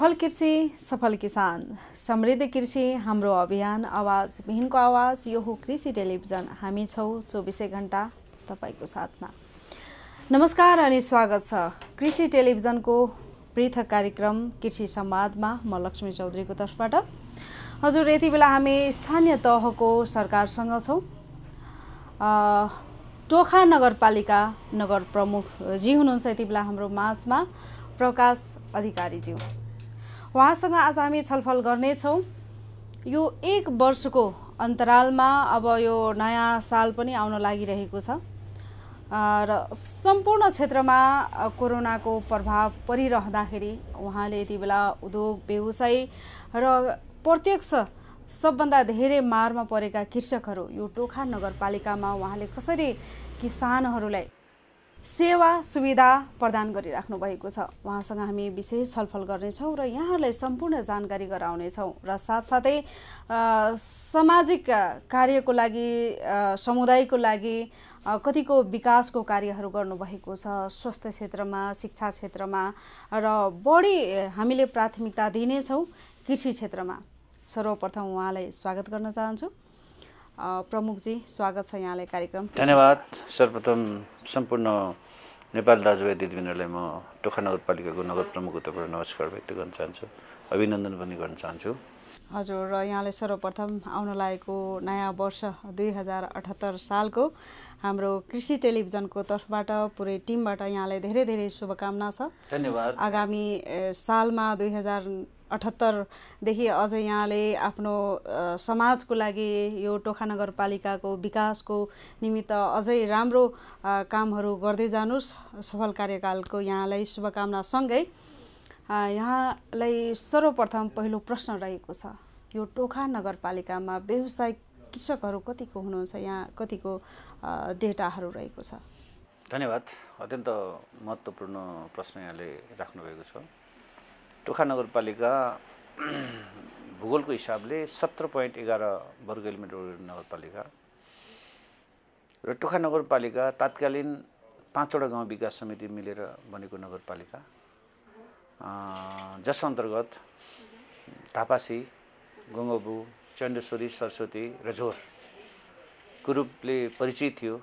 सफल कृषि सफल किसान। समृद्ध कृषि हाम्रो अभियान आवाज बिहिनको आवाज यो हो कृषि टेलिभिजन। हामी छौँ चौबिसै घन्टा तपाईँको साथमा। नमस्कार अनि स्वागत छ कृषि टेलिभिजनको पृथक कार्यक्रम कृषि संवादमा म लक्ष्मी चौधरीको तर्फबाट। हजुर यति बेला हामी स्थानीय तहको सरकारसँग छौँ। टोखा नगरपालिका नगर प्रमुख जी हुनुहुन्छ यति बेला हाम्रो माझमा प्रकाश अधिकारीज्यू। उहाँसँग आज हामी छलफल गर्नेछौँ। यो एक वर्षको अन्तरालमा अब यो नयाँ साल पनि आउन लागिरहेको छ। र सम्पूर्ण क्षेत्रमा कोरोनाको प्रभाव परिरहँदाखेरि उहाँले यति बेला उद्योग व्यवसाय र प्रत्यक्ष सबभन्दा धेरै मारमा परेका कृषकहरू यो टोखा नगरपालिकामा उहाँले कसरी किसानहरूलाई सेवा सुविधा प्रदान गरिराख्नु भएको छ। उहाँसँग हामी विशेष छलफल गर्नेछौँ र यहाँहरूलाई सम्पूर्ण जानकारी गराउनेछौँ र साथसाथै सामाजिक कार्यको लागि समुदायको लागि कतिको विकासको कार्यहरू गर्नुभएको छ स्वास्थ्य क्षेत्रमा शिक्षा क्षेत्रमा र बढी हामीले प्राथमिकता दिनेछौँ कृषि क्षेत्रमा। सर्वप्रथम उहाँलाई स्वागत गर्न चाहन्छु। प्रमुखजी स्वागत छ यहाँलाई कार्यक्रम। धन्यवाद। सर्वप्रथम सम्पूर्ण नेपाल दाजुभाइ दिदीबहिनीहरूलाई म टोखा नगरपालिकाको नगर प्रमुखको तर्फबाट नमस्कार व्यक्त गर्न चाहन्छु। अभिनन्दन पनि गर्न चाहन्छु। हजुर र यहाँलाई सर्वप्रथम आउन लागेको नयाँ वर्ष दुई हजार अठहत्तर सालको हाम्रो कृषि टेलिभिजनको तर्फबाट पुरै टिमबाट यहाँलाई धेरै धेरै शुभकामना छ। धन्यवाद। आगामी सालमा दुई हजार अठहत्तरदेखि अझ यहाँले आफ्नो समाजको लागि यो टोखा नगरपालिकाको विकासको निमित्त अझै राम्रो कामहरू गर्दै जानुहोस्। सफल कार्यकालको यहाँलाई शुभकामनासँगै यहाँलाई सर्वप्रथम पहिलो प्रश्न रहेको छ यो टोखा नगरपालिकामा व्यवसायिक कृषकहरू कतिको हुनुहुन्छ? यहाँ कतिको डेटाहरू रहेको छ? धन्यवाद। अत्यन्त महत्त्वपूर्ण प्रश्न यहाँले राख्नुभएको छ। टोखा नगरपालिका भूगोलको हिसाबले सत्र पोइन्ट एघार वर्ग किलोमिटर नगरपालिका र टोखा नगरपालिका तात्कालीन पाँचवटा गाउँ विकास समिति मिलेर बनेको नगरपालिका जस अन्तर्गत धापासी गङ्गबु चण्डेश्वरी सरस्वती र झोरको रूपले परिचित थियो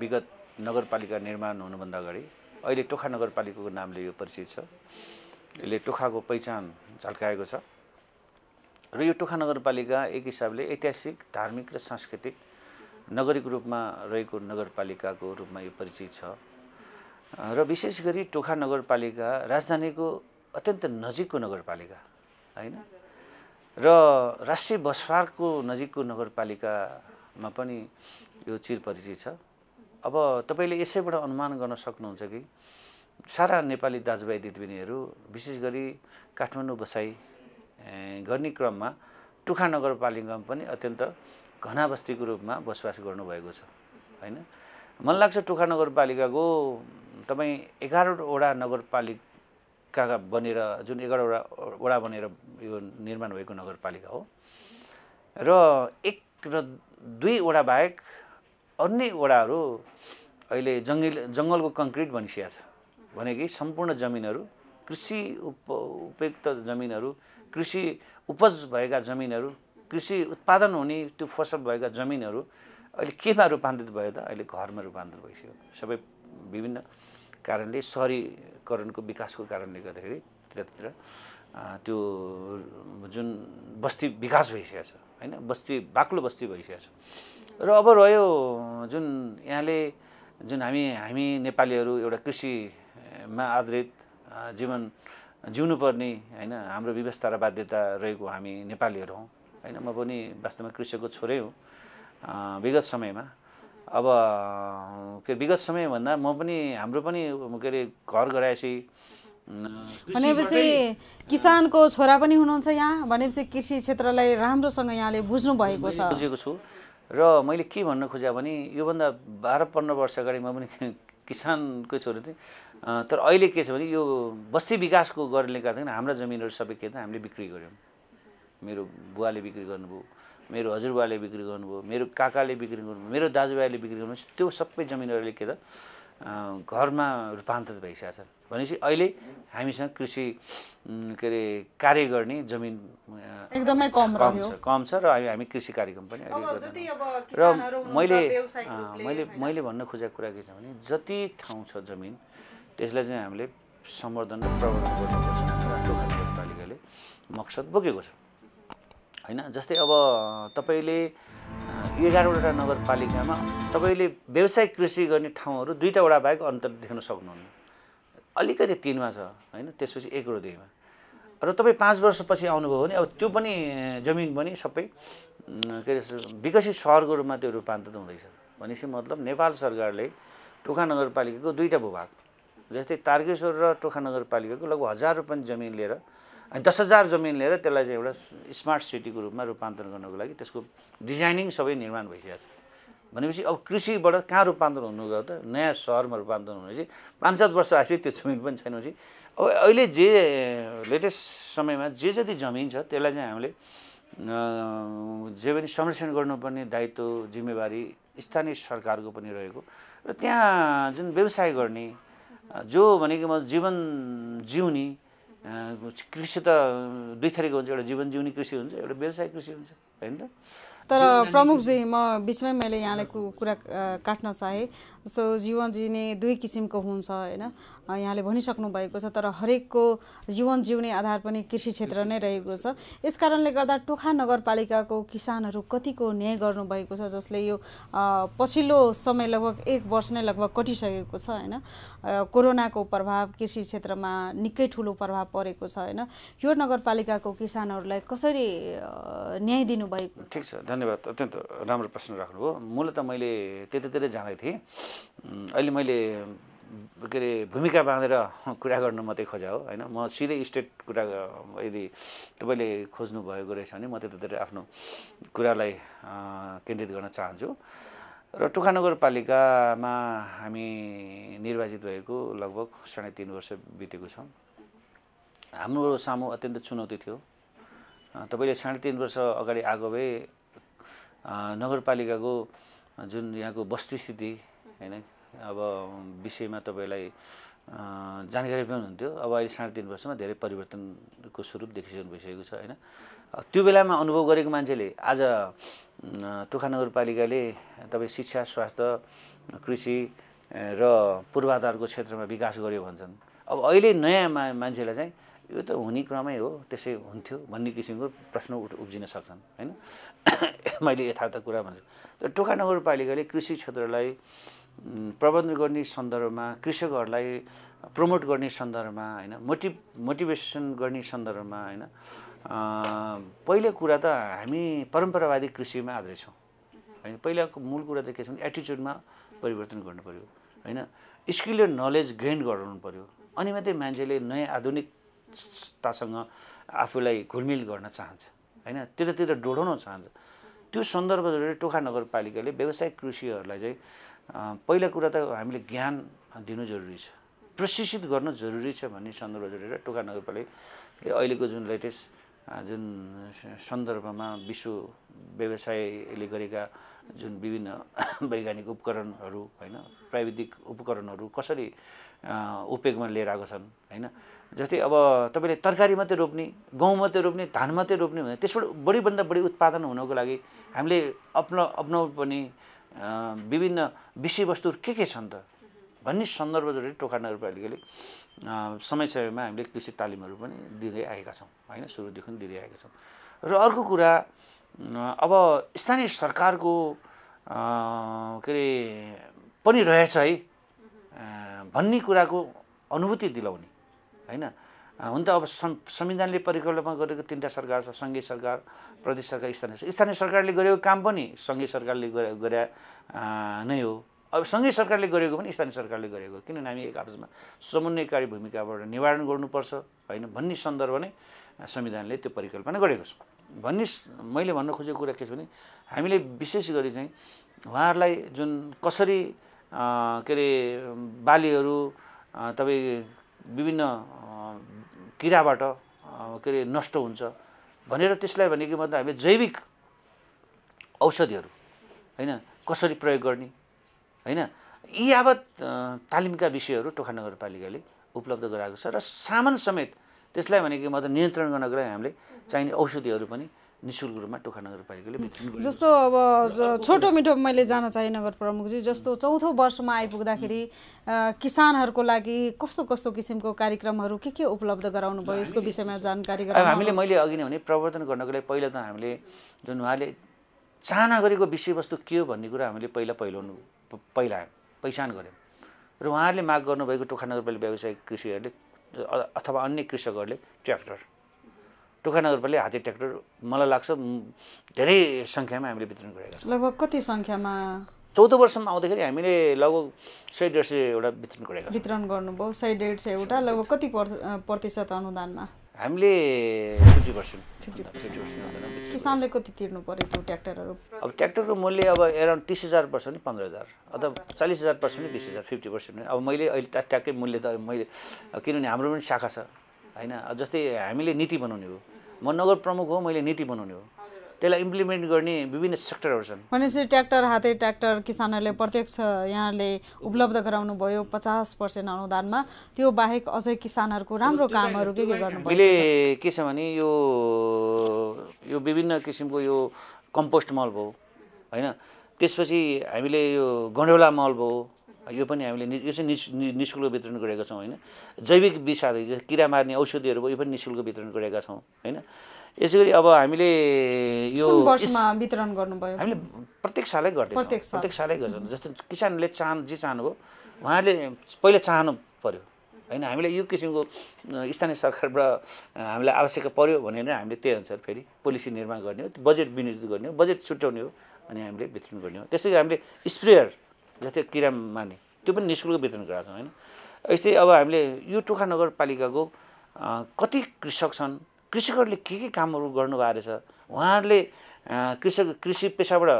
विगत नगरपालिका निर्माण हुनुभन्दा अगाडि। अहिले टोखा नगरपालिकाको नामले यो परिचित छ। यसले टोखाको पहिचान झल्काएको छ। र यो टोखा नगरपालिका एक हिसाबले ऐतिहासिक धार्मिक र सांस्कृतिक नगरिक रूपमा रहेको नगरपालिकाको रूपमा यो परिचित छ। र विशेष गरी टोखा नगरपालिका राजधानीको अत्यन्त नजिकको नगरपालिका होइन? र राष्ट्रिय बसपारको नजिकको नगरपालिकामा पनि यो चिर परिचित छ। अब तपाईँले यसैबाट अनुमान गर्न सक्नुहुन्छ कि सारा नेपाली दाजुभाइ दिदीबहिनीहरू विशेष गरी काठमाडौँ बसाइ गर्ने क्रममा टुखा नगरपालिकामा पनि अत्यन्त घना बस्तीको रूपमा बसोबास गर्नुभएको छ होइन? मलाई लाग्छ टुखा नगरपालिकाको तपाईँ एघारवटा नगरपालिका बनेर जुन एघारवटा वडा बनेर यो निर्माण भएको नगरपालिका हो र एक र दुईवटा बाहेक अन्य वडाहरू अहिले जङ्गल जङ्गलको कङ्क्रिट बनिसकेको छ। भने कि सम्पूर्ण जमिनहरू कृषि उप उपयुक्त जमिनहरू कृषि उपज भएका जमिनहरू कृषि उत्पादन हुने त्यो फसल भएका जमिनहरू अहिले केमा रूपान्तरित भयो त? अहिले घरमा रूपान्तरित भइसक्यो। सबै विभिन्न कारणले सहरीकरणको विकासको कारणले गर्दाखेरि त्यतातिर त्यो जुन बस्ती विकास भइसकेको छ होइन? बस्ती बाक्लो बस्ती भइसकेको छ। र अब रह्यो जुन यहाँले जुन हामी हामी नेपालीहरू एउटा कृषि मा आधारित जीवन जिउनुपर्ने होइन? हाम्रो व्यवस्था र बाध्यता रहेको हामी नेपालीहरू हौँ होइन? म पनि वास्तवमा कृषकको छोरै हुँ विगत समयमा। अब के विगत समय भन्दा म पनि हाम्रो पनि के अरे घर गराएपछि भनेपछि किसानको छोरा पनि हुनुहुन्छ यहाँ भनेपछि कृषि क्षेत्रलाई राम्रोसँग यहाँले बुझ्नु भएको छ। बुझेको छु। र मैले के भन्न खोजेँ भने योभन्दा बाह्र पन्ध्र वर्ष अगाडि म पनि किसानकै छोरो थिएँ। तर अहिले के छ भने यो बस्ती विकासको गर्नेले गर्दाखेरि हाम्रा जमिनहरू सबै के त हामीले बिक्री गऱ्यौँ मेरो बुवाले बिक्री गर्नुभयो मेरो हजुरबुवाले बिक्री गर्नुभयो मेरो काकाले बिक्री गर्नुभयो मेरो दाजुभाइले बिक्री गर्नुभयो त्यो सबै जमिनहरूले के त घरमा रूपान्तरित भइसकेका छन् भनेपछि अहिले हामीसँग कृषि के अरे कार्य गर्ने जमिन एकदमै कम छ कम छ र हामी कृषि कार्यक्रम पनि अहिले अब गर्दैछौँ। जति अब र किसानहरू हुनुहुन्छ, मैले मैले? मैले भन्न खोजेको कुरा के छ भने जति ठाउँ छ जमिन त्यसलाई चाहिँ हामीले सम्वर्धन र प्रबन्धन गर्नुपर्छ भनेर टोखा नगरपालिकाले मकसद बोकेको छ। होइन जस्तै अब तपाईँले एघारवटा नगरपालिकामा तपाईँले व्यावसायिक कृषि गर्ने ठाउँहरू दुईवटा वडा बाहेक अन्तर देख्न सक्नुहुन्न। अलिकति तिनमा छ होइन त्यसपछि एक र दुईमा। र तपाईँ पाँच वर्षपछि आउनुभयो भने अब त्यो पनि जमिन पनि सबै के अरे विकसित सहरको रूपमा त्यो रूपान्तरित हुँदैछ। भनेपछि मतलब नेपाल सरकारले टोखा नगरपालिकाको दुईवटा भूभाग। जस्तै तारकेश्वर र टोखा नगरपालिकाको लगभग हजार रुपियाँ जमिन लिएर अनि दस हजार जमिन लिएर त्यसलाई चाहिँ एउटा स्मार्ट सिटीको रूपमा रूपान्तरण गर्नको लागि त्यसको डिजाइनिङ सबै निर्माण भइसकेको छ। भनेपछि अब कृषिबाट कहाँ रूपान्तरण हुनु गयो त? नयाँ सहरमा रूपान्तरण हुनेपछि पाँच सात वर्ष आखिर त्यो जमिन पनि छैन भनेपछि अब अहिले जे लेटेस्ट समयमा जे जति जमिन छ त्यसलाई चाहिँ हामीले जे पनि संरक्षण गर्नुपर्ने दायित्व जिम्मेवारी स्थानीय सरकारको पनि रहेको र त्यहाँ जुन व्यवसाय गर्ने जो भनेको म जीवन जिउने कृषि त दुई थरीको हुन्छ एउटा जीवन जिउने कृषि हुन्छ एउटा व्यवसाय कृषि हुन्छ होइन त? तर प्रमुखजी म बिचमै मैले यहाँलाई कुरा काट्न चाहेँ। जस्तो जीवन जिउने दुई किसिमको हुन्छ होइन? यहाँले भनिसक्नु भएको छ तर हरेकको जीवन जिउने आधार पनि कृषि क्षेत्र नै रहेको छ। यस कारणले गर्दा टोखा नगरपालिकाको किसानहरू कतिको न्याय गर्नुभएको छ जसले यो पछिल्लो समय लगभग एक वर्ष नै लगभग कटिसकेको छ होइन? कोरोनाको प्रभाव कृषि क्षेत्रमा निकै ठुलो प्रभाव परेको छ होइन? यो नगरपालिकाको किसानहरूलाई कसरी न्याय दिनुभएको छ? धन्यवाद अत्यन्त राम्रो प्रश्न राख्नुभयो। मूलत मैले त्यतातिर जाँदै थिएँ। अहिले मैले के अरे भूमिका बाँधेर कुरा गर्नु मात्रै खोजा हो होइन? म सिधै स्टेट कुरा यदि तपाईँले खोज्नु भएको रहेछ भने म त्यतातिर आफ्नो कुरालाई केन्द्रित गर्न चाहन्छु। र टोखा नगरपालिकामा हामी निर्वाचित भएको लगभग साढे तिन वर्ष बितेको छ। हाम्रो सामु अत्यन्त चुनौती थियो। तपाईँले साढे तिन वर्ष अगाडि आएको भए नगरपालिकाको जुन यहाँको वस्तुस्थिति होइन अब विषयमा तपाईँलाई जानकारी पनि हुन्थ्यो। अब अहिले साढे तिन वर्षमा धेरै परिवर्तनको स्वरूप देखिसक्नु भइसकेको छ होइन। त्यो बेलामा अनुभव गरेको मान्छेले आज टोखा नगरपालिकाले तपाईँ शिक्षा स्वास्थ्य कृषि र पूर्वाधारको क्षेत्रमा विकास गर्यो भन्छन्। अब अहिले नयाँ मा मान्छेलाई चाहिँ यो त हुने क्रमै हो त्यसै हुन्थ्यो भन्ने किसिमको प्रश्न उठ उब्जिन सक्छन् होइन? मैले यथार्थ कुरा भन्छु। तर टोखा नगरपालिकाले कृषि क्षेत्रलाई उम्, प्रबन्धन गर्ने सन्दर्भमा कृषकहरूलाई प्रमोट गर्ने सन्दर्भमा होइन मोटिभ मोटिभेसन गर्ने सन्दर्भमा होइन पहिलो कुरा त हामी परम्परावादी कृषिमा आधारित छौँ। होइन पहिलाको मूल कुरा त के छ भने एटिच्युडमा परिवर्तन गर्नु पऱ्यो होइन? स्किल र नलेज गेन गराउनु पऱ्यो अनि मात्रै मान्छेले नयाँ आधुनिकतासँग आफूलाई घुलमिल गर्न चाहन्छ होइन? त्यतातिर डोडाउन चाहन्छ। त्यो सन्दर्भ जोडेर टोखा नगरपालिकाले व्यावसायिक कृषिहरूलाई चाहिँ पहिला कुरा त हामीले ज्ञान दिनु जरुरी छ। प्रशिक्षित गर्न जरुरी छ भन्ने सन्दर्भ जोडेर टोखा नगरपालिकाले अहिलेको जुन लेटेस्ट जुन सन्दर्भमा विश्व व्यवसायले गरेका जुन विभिन्न वैज्ञानिक उपकरणहरू होइन प्राविधिक उपकरणहरू कसरी उपयोगमा लिएर आएको छन् होइन? जस्तै अब तपाईँले तरकारी मात्रै रोप्ने गहुँ मात्रै रोप्ने धान मात्रै रोप्ने भने त्यसबाट बढीभन्दा बढी उत्पादन हुनको लागि हामीले अपना अप्नाउ पनि अँ, विभिन्न विषयवस्तुहरू के के छन् त? भन्ने सन्दर्भ जोडेर टोखा नगरपालिकाले समय समयमा हामीले कृषि तालिमहरू पनि दिँदै आएका छौँ होइन? सुरुदेखि दिँदै आएका छौँ। र अर्को कुरा अब स्थानीय सरकारको के अरे पनि रहेछ है। भन्ने कुराको अनुभूति दिलाउने होइन? हुन त अब संविधानले परिकल्पना गरेको तिनवटा सरकार छ सङ्घीय सरकार प्रदेश सरकार स्थानीय स्थानीय सरकारले गरेको काम पनि सङ्घीय सरकारले गरे नै हो। अब सङ्घीय सरकारले गरेको पनि स्थानीय सरकारले गरेको किनभने हामी एक आपसमा समन्वयकारी भूमिकाबाट निवारण गर्नुपर्छ होइन? भन्ने सन्दर्भ नै संविधानले त्यो परिकल्पना गरेको छ। भन्ने मैले भन्न खोजेको कुरा के छ भने हामीले विशेष गरी चाहिँ उहाँहरूलाई जुन कसरी के अरे बालीहरू तपाईँ विभिन्न किराबाट के अरे नष्ट हुन्छ भनेर त्यसलाई भनेको मतलब हामीले जैविक औषधिहरू होइन कसरी प्रयोग गर्ने होइन यी यावत तालिमका विषयहरू टोखा नगरपालिकाले उपलब्ध गराएको छ र सामान समेत त्यसलाई भनेको मतलब नियन्त्रण गर्नको लागि हामीले चाहिने औषधिहरू पनि नि शुल्क रूपमा टोखा नगरपालिकाले वितरण। जस्तो अब छोटो मिठो मैले जान चाहेँ नगर प्रमुखजी जस्तो चौथो वर्षमा आइपुग्दाखेरि किसानहरूको लागि कस्तो कस्तो किसिमको कार्यक्रमहरू के के उपलब्ध गराउनु भयो यसको विषयमा जानकारी हामीले मैले अघि नै भने प्रवर्तन गर्नको लागि पहिला त हामीले जुन उहाँले चाहना गरेको विषयवस्तु के हो भन्ने कुरा हामीले पहिला पहिलाउनु पहिला पहिचान गऱ्यौँ र उहाँहरूले माग गर्नुभएको टोखा नगरपालिका व्यावसायिक कृषिहरूले अथवा अन्य कृषकहरूले ट्र्याक्टर टोखा नगरपालिका हाते ट्र्याक्टर मलाई लाग्छ धेरै सङ्ख्यामा हामीले वितरण गरेका छौँ। लगभग कति सङ्ख्यामा? चौध वर्षमा आउँदाखेरि हामीले लगभग सय डेढ सय एउटा वितरण गरेका वितरण गर्नुभयो सय डेढ सयवटा लगभग कति प्रतिशत अनुदानमा? हामीले फिफ्टी पर्सेन्ट फिफ्टी पर्सेन्ट वितरण किसानले कति तिर्नु पर्यो त्यो ट्र्याक्टरहरू? अब ट्र्याक्टरको मूल्य अब एराउन्ड तिस हजार पर्छ भने पन्ध्र हजार। अथवा चालिस हजार पर्छ भने बिस हजार फिफ्टी पर्सेन्ट अब मैले अहिले ट्या- ट्याक्कै मूल्य त मैले किनभने हाम्रो पनि शाखा छ होइन? जस्तै हामीले नीति बनाउने हो। म नगर प्रमुख हो मैले नीति बनाउने हो। त्यसलाई इम्प्लिमेन्ट गर्ने विभिन्न सेक्टरहरू छन्। भनेपछि ट्र्याक्टर हाते ट्र्याक्टर किसानहरूले प्रत्यक्ष यहाँले उपलब्ध गराउनु भयो पचास पर्सेन्ट अनुदानमा त्यो बाहेक अझै किसानहरूको राम्रो कामहरू के के गर्नुभयो मैले के छ भने यो यो विभिन्न किसिमको यो कम्पोस्ट मल भयो होइन? त्यसपछि हामीले यो गन्डौला मल भयो यो पनि हामीले नि- यो चाहिँ नि- निशुल्क वितरण गरेका छौँ होइन? जैविक विषादी किरा मार्ने औषधिहरू भयो यो पनि निशुल्क वितरण गरेका छौँ होइन? यसै गरी अब हामीले यो वितरण गर्नुभयो? हामीले प्रत्येक सालै गर्दैछौँ। प्रत्येक साल। प्रत्येक सालै गर्छौँ जस्तो किसानले चाहनु जे चाहनुभयो उहाँहरूले पहिला चाहनु पर्यो। होइन हामीले यो किसिमको स्थानीय सरकारबाट हामीलाई आवश्यक पर्यो भनेर हामीले त्यही अनुसार फेरि पोलिसी निर्माण गर्ने हो बजेट विनियोजित गर्ने हो बजेट छुट्याउने हो अनि हामीले वितरण गर्ने हो। त्यसै गरी हामीले स्प्रेयर जस्तै किरा मार्ने त्यो पनि निशुल्क वितरण गराएको छौँ होइन। यस्तै अब हामीले यो टोखा नगरपालिकाको कति कृषक छन् कृषकहरूले के के कामहरू गर्नुभएको रहेछ? उहाँहरूले कृषक कृषि पेसाबाट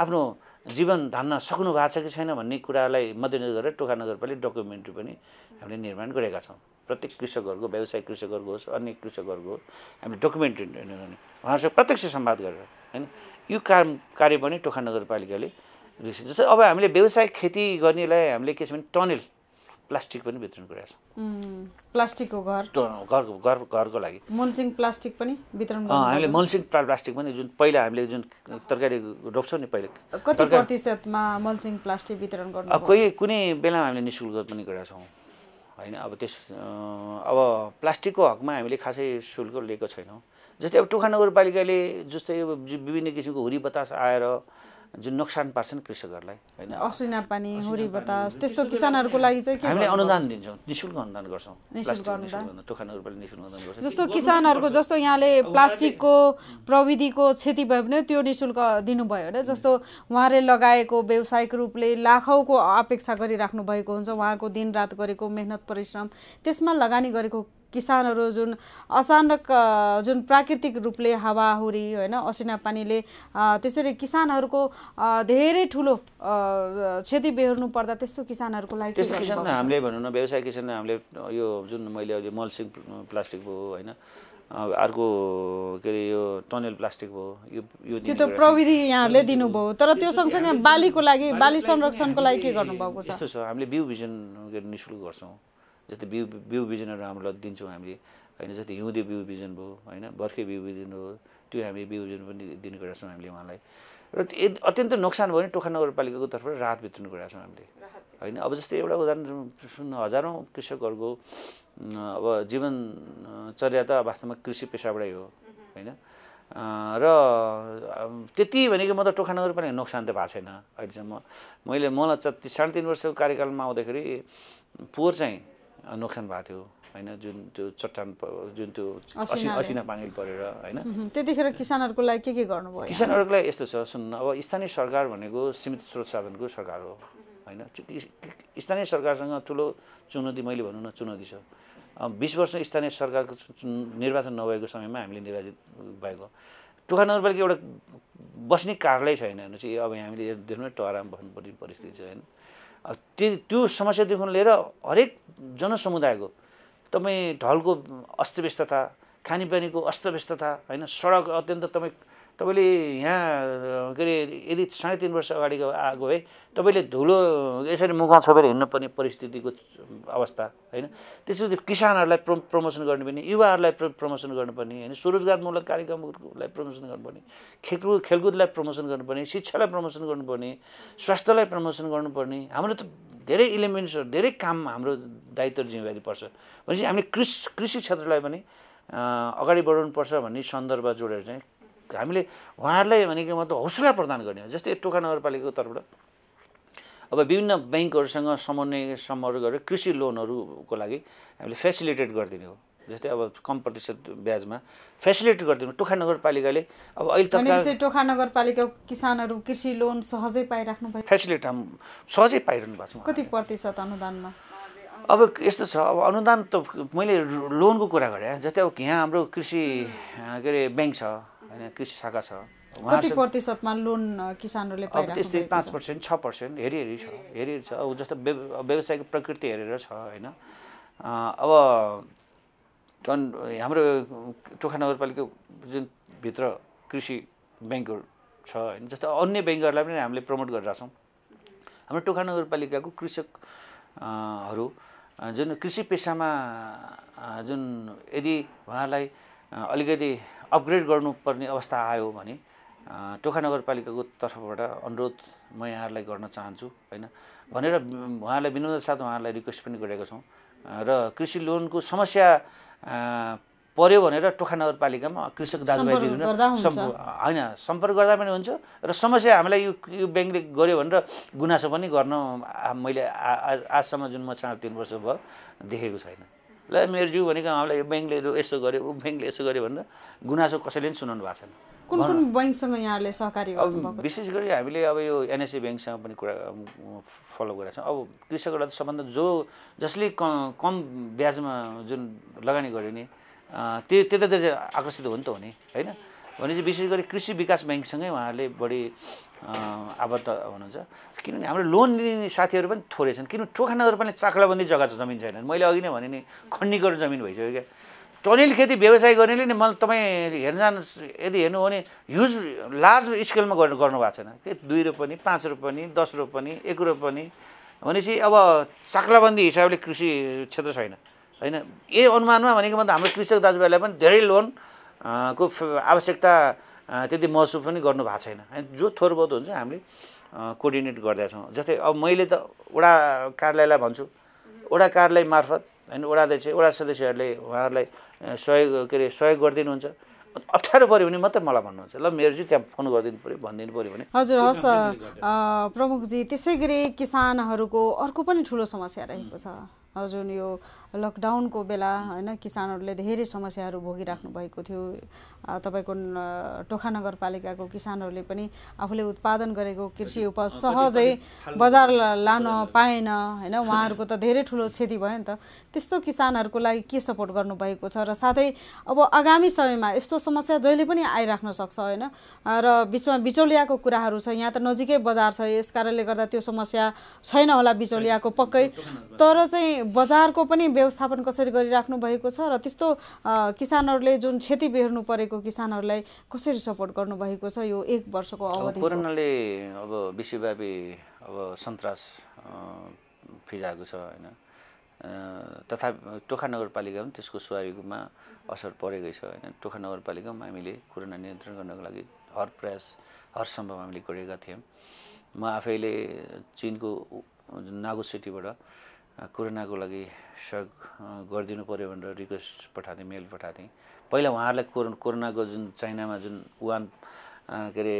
आफ्नो जीवन धान्न सक्नु भएको छ कि छैन भन्ने कुरालाई मध्यनजर गरेर टोखा नगरपालिका डकुमेन्ट्री पनि हामीले निर्माण गरेका छौँ। प्रत्येक कृषकहरूको व्यवसायिक कृषकहरूको होस् अन्य कृषकहरूको हामीले डकुमेन्ट्री उहाँहरूसँग प्रत्यक्ष सम्वाद गरेर होइन? यो काम कार्य पनि टोखा नगरपालिकाले जस्तै अब हामीले व्यवसायिक खेती गर्नेलाई हामीले के छ भने टनेल प्लास्टिक पनि वितरण गरेका छौँ प्लास्टिकको घर। घरको घर घरको लागि। मल्चिङ प्लास्टिक पनि वितरण हामीले मल्सिङ प्ला- प्लास्टिक पनि जुन पहिला हामीले जुन तरकारी रोप्छौँ नि पहिला कति प्रतिशतमा मल्चिङ प्लास्टिक वितरण गर्नुभयो कोही कुनै बेलामा हामीले नि शुल्क पनि गरेका छौँ होइन अब त्यस अब प्लास्टिकको हकमा हामीले खासै शुल्क लिएको छैनौँ। जस्तै अब टोखा नगरपालिकाले जस्तै विभिन्न किसिमको हुरी बतास आएर जुन नोक्सान पार्छन् कृषकहरूलाई होइन? असिना पानी हुरी बतास त्यस्तो किसानहरूको लागि चाहिँ के हामीले? अनुदान दिन्छौँ निशुल्क अनुदान गर्छौँ निशुल्क? निशुल्क निशुल्क जस्तो किसानहरूको जस्तो यहाँले प्लास्टिकको प्रविधिको क्षति भयो भने त्यो नि शुल्क दिनुभयो होइन? जस्तो उहाँले लगाएको व्यावसायिक रूपले लाखौँको अपेक्षा गरिराख्नु भएको हुन्छ उहाँको दिनरात गरेको मेहनत परिश्रम त्यसमा लगानी गरेको किसानहरू जुन अचानक जुन प्राकृतिक रूपले हावाहुरी होइन असिना पानीले त्यसरी किसानहरूको धेरै ठुलो क्षति बेहोर्नु पर्दा त्यस्तो किसानहरूको लागि त्यस्तो किसान? हामीले भनौँ न व्यवसाय किसान हामीले यो जुन मैले अहिले मल्सिङ प्लास्टिक भयो होइन अर्को के अरे यो टनेल प्लास्टिक भयो यो यो त्यो त। प्रविधि यहाँहरूले दिनुभयो तर त्यो सँगसँगै बालीको लागि बाली संरक्षणको लागि के गर्नुभएको छ यस्तो छ हामीले बिउ बिजन के अरे निशुल्क गर्छौँ जस्तै बिउ बिउ बिजनहरू हामीलाई दिन्छौँ हामीले। होइन जस्तै हिउँदे बिउ बिजन भयो होइन बर्खे बिउ बिजन हो त्यो हामी बिउ बिजन पनि दिने गरेका छौँ हामीले उहाँलाई। र त्यो अत्यन्त नोक्सान भयो भने टोखा नगरपालिकाको तर्फबाट राहत वितरण गरेका छौँ हामीले। होइन अब जस्तै एउटा उदाहरण सुन्नु हजारौँ कृषकहरूको अब जीवन अँ, चर्या त वास्तवमा कृषि पेसाबाटै हो। होइन र त्यति भनेको म त टोखा नगरपालिका नोक्सान त भएको छैन अहिलेसम्म। मैले मलाई साढे तिन वर्षको कार्यकालमा आउँदाखेरि पोहोर चाहिँ नोक्सान भएको थियो होइन? जुन त्यो चट्टान जुन त्यो असिना पानी परेर होइन? त्यतिखेर किसानहरूको लागि के के गर्नुभयो? किसानहरूको लागि यस्तो छ सुन्नु अब स्थानीय सरकार भनेको सीमित स्रोत साधनको सरकार हो होइन? स्थानीय सरकारसँग ठुलो चुनौती मैले भनौँ न चुनौती छ। बिस वर्ष स्थानीय सरकारको निर्वाचन नभएको समयमा हामीले निर्वाचित भएको। टोखा नगरपालिका एउटा बस्ने कार्यालय छैन हेर्नुहोस् अब हामीले देख्नु टहरामा बस्नुपर्ने परिस्थिति छ होइन? त्यो त्यो समस्यादेखि लिएर हरेक जनसमुदायको तपाईँ ढलको अस्तव्यस्तता खानेपानीको अस्तव्यस्तता होइन सडक अत्यन्त तपाईँ तपाईँले यहाँ के अरे यदि साढे तिन वर्ष अगाडिको आएको भए तपाईँले धुलो यसरी मुखमा छोपेर हिँड्नुपर्ने परिस्थितिको अवस्था होइन? त्यसपछि किसानहरूलाई प्रो प्रमोसन गर्नुपर्ने युवाहरूलाई प्र प्रमोसन गर्नुपर्ने होइन? स्वरोजगारमूलक कार्यक्रमलाई प्रमोसन गर्नुपर्ने खेलकुद खेलकुदलाई प्रमोसन गर्नुपर्ने शिक्षालाई प्रमोसन गर्नुपर्ने स्वास्थ्यलाई प्रमोसन गर्नुपर्ने हाम्रो त धेरै इलिमेन्ट्सहरू धेरै काम हाम्रो दायित्व जिम्मेवारी पर्छ। भनेपछि हामीले कृषि कृषि क्षेत्रलाई पनि अगाडि बढाउनुपर्छ भन्ने सन्दर्भ जोडेर चाहिँ हामीले उहाँहरूलाई भनेको मतलब हौसला प्रदान गर्ने हो। जस्तै टोका नगरपालिकाको तर्फबाट। अब विभिन्न ब्याङ्कहरूसँग समन्वय सम्पर्क गरेर कृषि लोनहरूको लागि हामीले फेसिलिटेट गरिदिने हो। जस्तै अब कम प्रतिशत ब्याजमा फेसिलिटेट गरिदिनु। टोखा नगरपालिकाले अब अहिले तत्काल टोखा नगरपालिकाको किसानहरू कृषि लोन सहजै पाइराख्नु भयो। फेसिलिटी सहजै पाइरहनु भएको छ कति प्रतिशत अनुदानमा? अब यस्तो छ अब अनुदान त मैले लोनको कुरा गरेँ। जस्तै अब यहाँ हाम्रो कृषि के अरे ब्याङ्क छ। होइन कृषि शाखा छ। कति प्रतिशतमा लोन किसानहरूले अब त्यस्तै पाँच पर्सेन्ट छ पर्सेन्ट हेरी हेरी छ हेरी हेरी छ। अब जस्तो व्यवसायको प्रकृति हेरेर छ होइन। अब झन् हाम्रो टोखा नगरपालिका जुन भित्र कृषि ब्याङ्कहरू छ होइन जस्तो अन्य ब्याङ्कहरूलाई पनि हामीले प्रमोट गरिरहेको छौँ। हाम्रो टोखा नगरपालिकाको कृषकहरू जुन कृषि पेसामा जुन यदि उहाँलाई अलिकति अपग्रेड गर्नुपर्ने अवस्था आयो भने टोखा नगरपालिकाको तर्फबाट अनुरोध म यहाँहरूलाई गर्न चाहन्छु होइन? भनेर उहाँलाई विनोद साथ उहाँहरूलाई रिक्वेस्ट पनि गरेको छौँ। र कृषि लोनको समस्या पर्यो भनेर टोखा नगरपालिकामा कृषक दाजुभाइ होइन सम्पर्क गर्दा पनि हुन्छ र समस्या हामीलाई यो यो ब्याङ्कले गर्यो भनेर गुनासो पनि गर्न मैले आजसम्म जुन म चार तिन वर्ष भयो देखेको छैन। ल मेरो जिउ भनेको हामीलाई यो ब्याङ्कले यसो गर्यो ऊ ब्याङ्कले यसो गर्यो भनेर गुनासो कसैले पनि सुनाउनु भएको छैन। कुन कुन ब्याङ्कसँग यहाँले सहकारी विशेष गरी हामीले अब यो एनएससी ब्याङ्कसँग पनि कुरा फलो गरेका छौँ। अब कृषकहरूलाई त सबभन्दा जो जसले कम ब्याजमा जुन लगानी गर्यो नि त्यो त्यतातिर आकर्षित हो नि त हो नि होइन? भने चाहिँ विशेष गरी कृषि विकास ब्याङ्कसँगै उहाँहरूले बढी आबद्ध हुनुहुन्छ। किनभने हाम्रो लोन लिने साथीहरू पनि थोरै छन्। किन टोखा नगरपालिका चाक्लाबन्दी जग्गा छ जमिन छैन। मैले अघि नै भने नि खण्डीकरण जमिन भइसक्यो क्या। टनिल खेती व्यवसाय गर्नेले नि मलाई तपाईँ हेर्न जानु यदि हेर्नु हो भने ह्युज लार्ज स्केलमा गर्नु गर्नु भएको छैन। के दुई रोपनी पाँच रोपनी दस रोपनी एक रोपनी भनेपछि अब चाक्लाबन्दी हिसाबले कृषि क्षेत्र छैन। होइन यही अनुमानमा भनेको मतलब हाम्रो कृषक दाजुभाइलाई पनि धेरै लोन को आवश्यकता त्यति महसुस पनि गर्नु भएको छैन। जो थोर बहुत हुन्छ हामीले कोअर्डिनेट गर्दैछौँ। जस्तै अब मैले त वडा कार्यालयलाई भन्छु वडा कार्यालय मार्फत होइन वडा अध्यक्ष वडा सदस्यहरूले उहाँहरूलाई सहयोग के अरे सहयोग गरिदिनुहुन्छ। अप्ठ्यारो पऱ्यो भने मात्रै मलाई भन्नुहुन्छ। ल मेरो चाहिँ त्यहाँ फोन गरिदिनु पऱ्यो भनिदिनु पऱ्यो भने। हजुर हस् प्रमुखजी त्यसै गरी किसानहरूको अर्को पनि ठुलो समस्या रहेको छ। जुन यो लकडाउनको बेला होइन किसानहरूले धेरै समस्याहरू भोगिराख्नु भएको थियो। तपाईँको टोखा नगरपालिकाको किसानहरूले पनि आफूले उत्पादन गरेको कृषि उपज सहजै बजार लान पाएन होइन। उहाँहरूको त धेरै ठुलो क्षति भयो नि त। त्यस्तो किसानहरूको लागि के सपोर्ट गर्नुभएको छ? र साथै अब आगामी समयमा यस्तो समस्या जहिले पनि आइराख्न सक्छ होइन? र बिचमा बिचौलियाको कुराहरू छ। यहाँ त नजिकै बजार छ। यस कारणले गर्दा त्यो समस्या छैन होला बिचौलियाको पक्कै। तर चाहिँ बजारको पनि व्यवस्थापन कसरी गरिराख्नु भएको छ र त्यस्तो किसानहरूले जुन क्षति बेहोर्नु परेको किसानहरूलाई कसरी सपोर्ट गर्नुभएको छ यो एक वर्षको अवधि कोरोनाले अब विश्वव्यापी अब सन्तास फिजाएको छ होइन। तथा टोखा नगरपालिका पनि त्यसको स्वाभाविकमा असर परेकै छ होइन। टोखा नगरपालिकामा हामीले कोरोना नियन्त्रण गर्नको लागि हर प्रयास हर सम्भव हामीले गरेका थियौँ। म आफैले चिनको नागो सिटीबाट कोरोनाको लागि सहयोग गरिदिनु पऱ्यो भनेर रिक्वेस्ट पठाएको मेल पठाएको पहिला उहाँहरूलाई कोरो कोरोनाको जुन चाइनामा जुन वान के अरे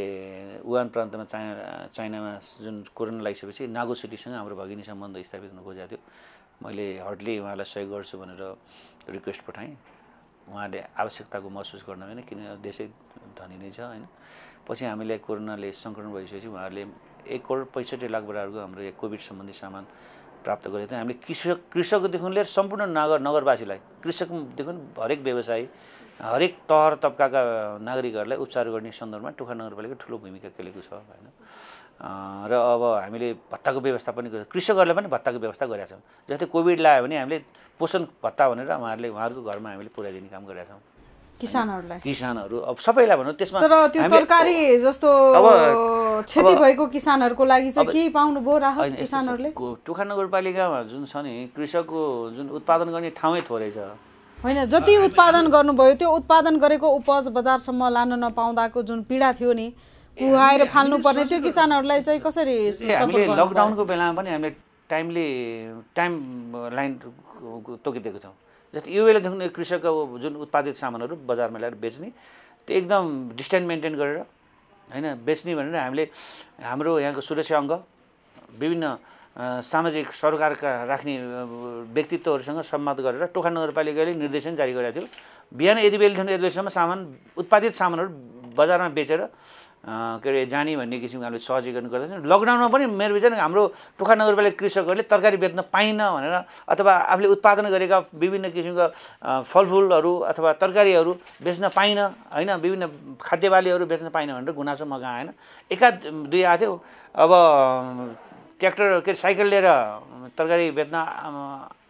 वुहान प्रान्तमा चाइना चाइनामा जुन कोरोना लागिसकेपछि नागो सिटीसँग हाम्रो भगिनी सम्बन्ध स्थापित हुन खोजेको थियो। मैले हर्डली उहाँलाई सहयोग गर्छु भनेर रिक्वेस्ट पठाएँ। उहाँले आवश्यकताको महसुस गर्न होइन किन देशै धनी नै छ होइन। पछि हामीलाई कोरोनाले सङ्क्रमण भइसकेपछि उहाँहरूले एक करोड पैँसठी लाख बराबरको हाम्रो कोभिड सम्बन्धी सामान प्राप्त गरेको थियौँ। हामीले कृषक कृषकदेखि लिएर सम्पूर्ण नगर नगरवासीलाई कृषकदेखि हरेक व्यवसायी हरेक तहर तब्काका नागरिकहरूलाई उपचार गर्ने सन्दर्भमा टोखा नगरपालिका ठुलो भूमिका खेलेको छ होइन। र अब हामीले भत्ताको व्यवस्था पनि गरेको कृषकहरूलाई पनि भत्ताको व्यवस्था गरेका छौँ। जस्तै कोभिड लाग्यो भने हामीले पोषण भत्ता भनेर उहाँहरूले उहाँहरूको घरमा हामीले पुऱ्याइदिने काम गरेका छौँ। किसानहरूलाई। किसानहरू। अब सबैलाई भनौँ त्यसमा तर त्यो तरकारी जस्तो अब- क्षति भएको किसानहरूको लागि चाहिँ केही पाउनुभयो राहत छ, किसानहरूले? टोखा नगरपालिकामा जुन छ नि कृषकको जुन उत्पादन गर्ने ठाउँै थोरै छ होइन जति उत्पादन गर्नुभयो त्यो उत्पादन गरेको उपज बजारसम्म लान नपाउँदाको जुन पीडा थियो नि कुहाएर फाल्नु पर्ने त्यो किसानहरूलाई चाहिँ कसरी हामीले? लकडाउनको बेलामा पनि हामीले टाइमली टाइम लाइन तोकिदिएको छौँ जस्तै यो बेलादेखि कृषकको जुन उत्पादित सामानहरू बजारमा ल्याएर बेच्ने त्यो एकदम डिस्टेन्स मेन्टेन गरेर होइन बेच्ने भनेर हामीले हाम्रो यहाँको सुरक्षा अङ्ग विभिन्न सामाजिक सरकारका राख्ने व्यक्तित्वहरूसँग सम्वाद गरेर टोखा नगरपालिकाले निर्देशन जारी गरेको थियो बिहान यति बेलादेखि यति बेलासम्म सामान उत्पादित सामानहरू बजारमा बेचेर के अरे जाने भन्ने किसिमको हामीले सहजीकरण गर्दैछौँ। लकडाउनमा पनि मेरो विचार हाम्रो टोखा नगरपालिका कृषकहरूले तरकारी बेच्न पाइन भनेर अथवा आफूले उत्पादन गरेका विभिन्न किसिमका फलफुलहरू अथवा तरकारीहरू बेच्न पाइन होइन विभिन्न खाद्य बालीहरू बेच्न पाइन भनेर गुनासो मगा आएन। एकाध दुई आएको थियो। अब ट्र्याक्टर के अरे साइकल लिएर तरकारी बेच्न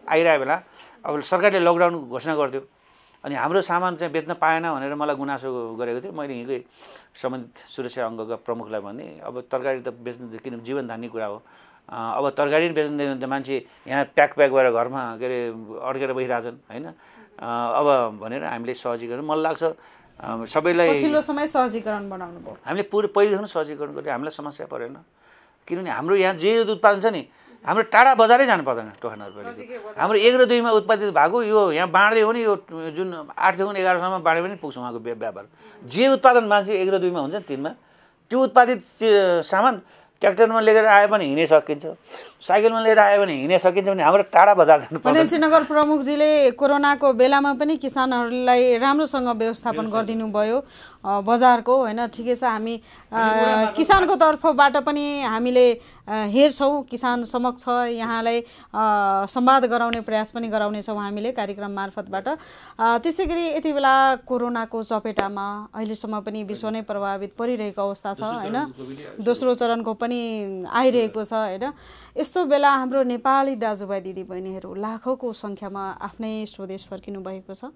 आइरहेको बेला अब सरकारले लकडाउन घोषणा गरिदियो। अनि हाम्रो सामान चाहिँ बेच्न पाएन भनेर मलाई गुनासो गरेको थियो। मैले यहीँकै सम्बन्धित सुरक्षा अङ्गका प्रमुखलाई भने अब तरकारी त बेच्नु किन जीवन धान्ने कुरा हो? अब तरकारी पनि बेच्नु दिँदैन त मान्छे यहाँ प्याक प्याक भएर घरमा के अरे अड्केर बसिरहेछन् होइन? अब भनेर हामीले सहजीकरण मलाई लाग्छ सबैलाई पछिल्लो समय सहजीकरण बनाउनु भयो। हामीले पुरै पहिलेदेखि सहजीकरण गऱ्यो हामीलाई समस्या परेन। किनभने हाम्रो यहाँ जे उत्पादन छ नि हाम्रो टाढा बजारै जानु पर्दैन टोखा नगरपालिका हाम्रो एक र दुईमा उत्पादित भएको यो यहाँ बाँड्दै हो नि यो जुन आठदेखि एघारसम्म बाँडे पनि पुग्छ उहाँको व्या- व्यापार। जे उत्पादन मान्छे एक र दुईमा हुन्छ नि तिनमा त्यो उत्पादित चि- सामान ट्र्याक्टरमा लिएर आयो भने हिँड्न सकिन्छ साइकलमा लिएर आयो भने हिँड्न सकिन्छ भने हाम्रो टाढा बजार जानु एनएमसी नगर प्रमुखजीले कोरोनाको बेलामा पनि किसानहरूलाई राम्रोसँग व्यवस्थापन गरिदिनु भयो बजारको होइन? ठिकै छ हामी किसानको तर्फबाट पनि हामीले हेर्छौँ किसान समक्ष यहाँलाई संवाद गराउने प्रयास पनि गराउनेछौँ हामीले कार्यक्रम मार्फतबाट। त्यसै गरी यति बेला कोरोनाको चपेटामा अहिलेसम्म पनि विश्व नै प्रभावित परिरहेको अवस्था छ होइन? दोस्रो चरणको पनि आइरहेको छ होइन? यस्तो बेला हाम्रो नेपाली दाजुभाइ दिदीबहिनीहरू लाखौँको सङ्ख्यामा आफ्नै स्वदेश फर्किनु भएको छ।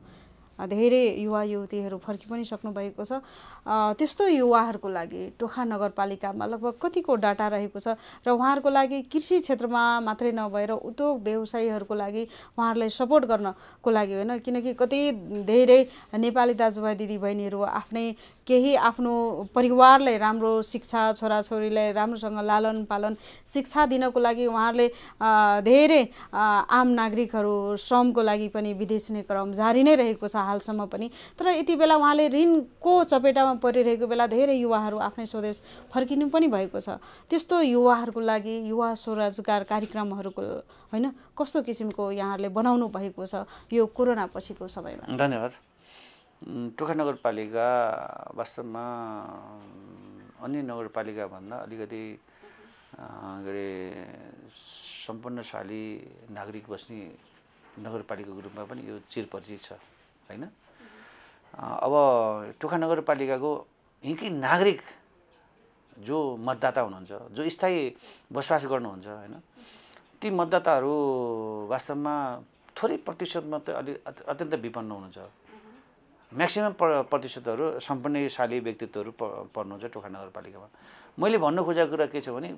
धेरै युवा युवतीहरू फर्कि पनि सक्नु भएको छ। त्यस्तो युवाहरूको लागि टोखा नगरपालिकामा लगभग कतिको डाटा रहेको छ र उहाँहरूको लागि कृषि क्षेत्रमा मात्रै नभएर उद्योग व्यवसायीहरूको लागि उहाँहरूलाई सपोर्ट गर्नको लागि होइन किनकि कति धेरै नेपाली दाजुभाइ दिदीबहिनीहरू आफ्नै केही आफ्नो परिवारलाई राम्रो शिक्षा छोराछोरीलाई राम्रोसँग लालन पालन शिक्षा दिनको लागि उहाँहरूले धेरै आम नागरिकहरू श्रमको लागि पनि विदेश क्रम जारी नै रहेको छ। हालसम्म पनि। तर यति बेला उहाँले ऋणको चपेटामा परिरहेको बेला धेरै युवाहरू आफ्नै स्वदेश फर्किनु पनि भएको छ। त्यस्तो युवाहरूको लागि युवा स्वरोजगार कार्यक्रमहरूको होइन कस्तो किसिमको यहाँहरूले बनाउनु भएको छ यो कोरोना पछिको समयमा? धन्यवाद। टोखा नगरपालिका वास्तवमा अन्य नगरपालिकाभन्दा अलिकति के अरे सम्पन्नशाली नागरिक बस्ने नगरपालिकाको रूपमा पनि यो चिरपरिचित छ। होइन? अब टोखा नगरपालिकाको यहीँकै नागरिक जो मतदाता हुनुहुन्छ जो स्थायी बसोबास गर्नुहुन्छ होइन? ती मतदाताहरू वास्तवमा थोरै प्रतिशत मात्रै अलि अत- अत्यन्त विपन्न हुनुहुन्छ। म्याक्सिमम् प्रतिशतहरू सम्पन्नशाली व्यक्तित्वहरू पर्नुहुन्छ टोखा नगरपालिकामा। मैले भन्नु खोजेको कुरा के छ भने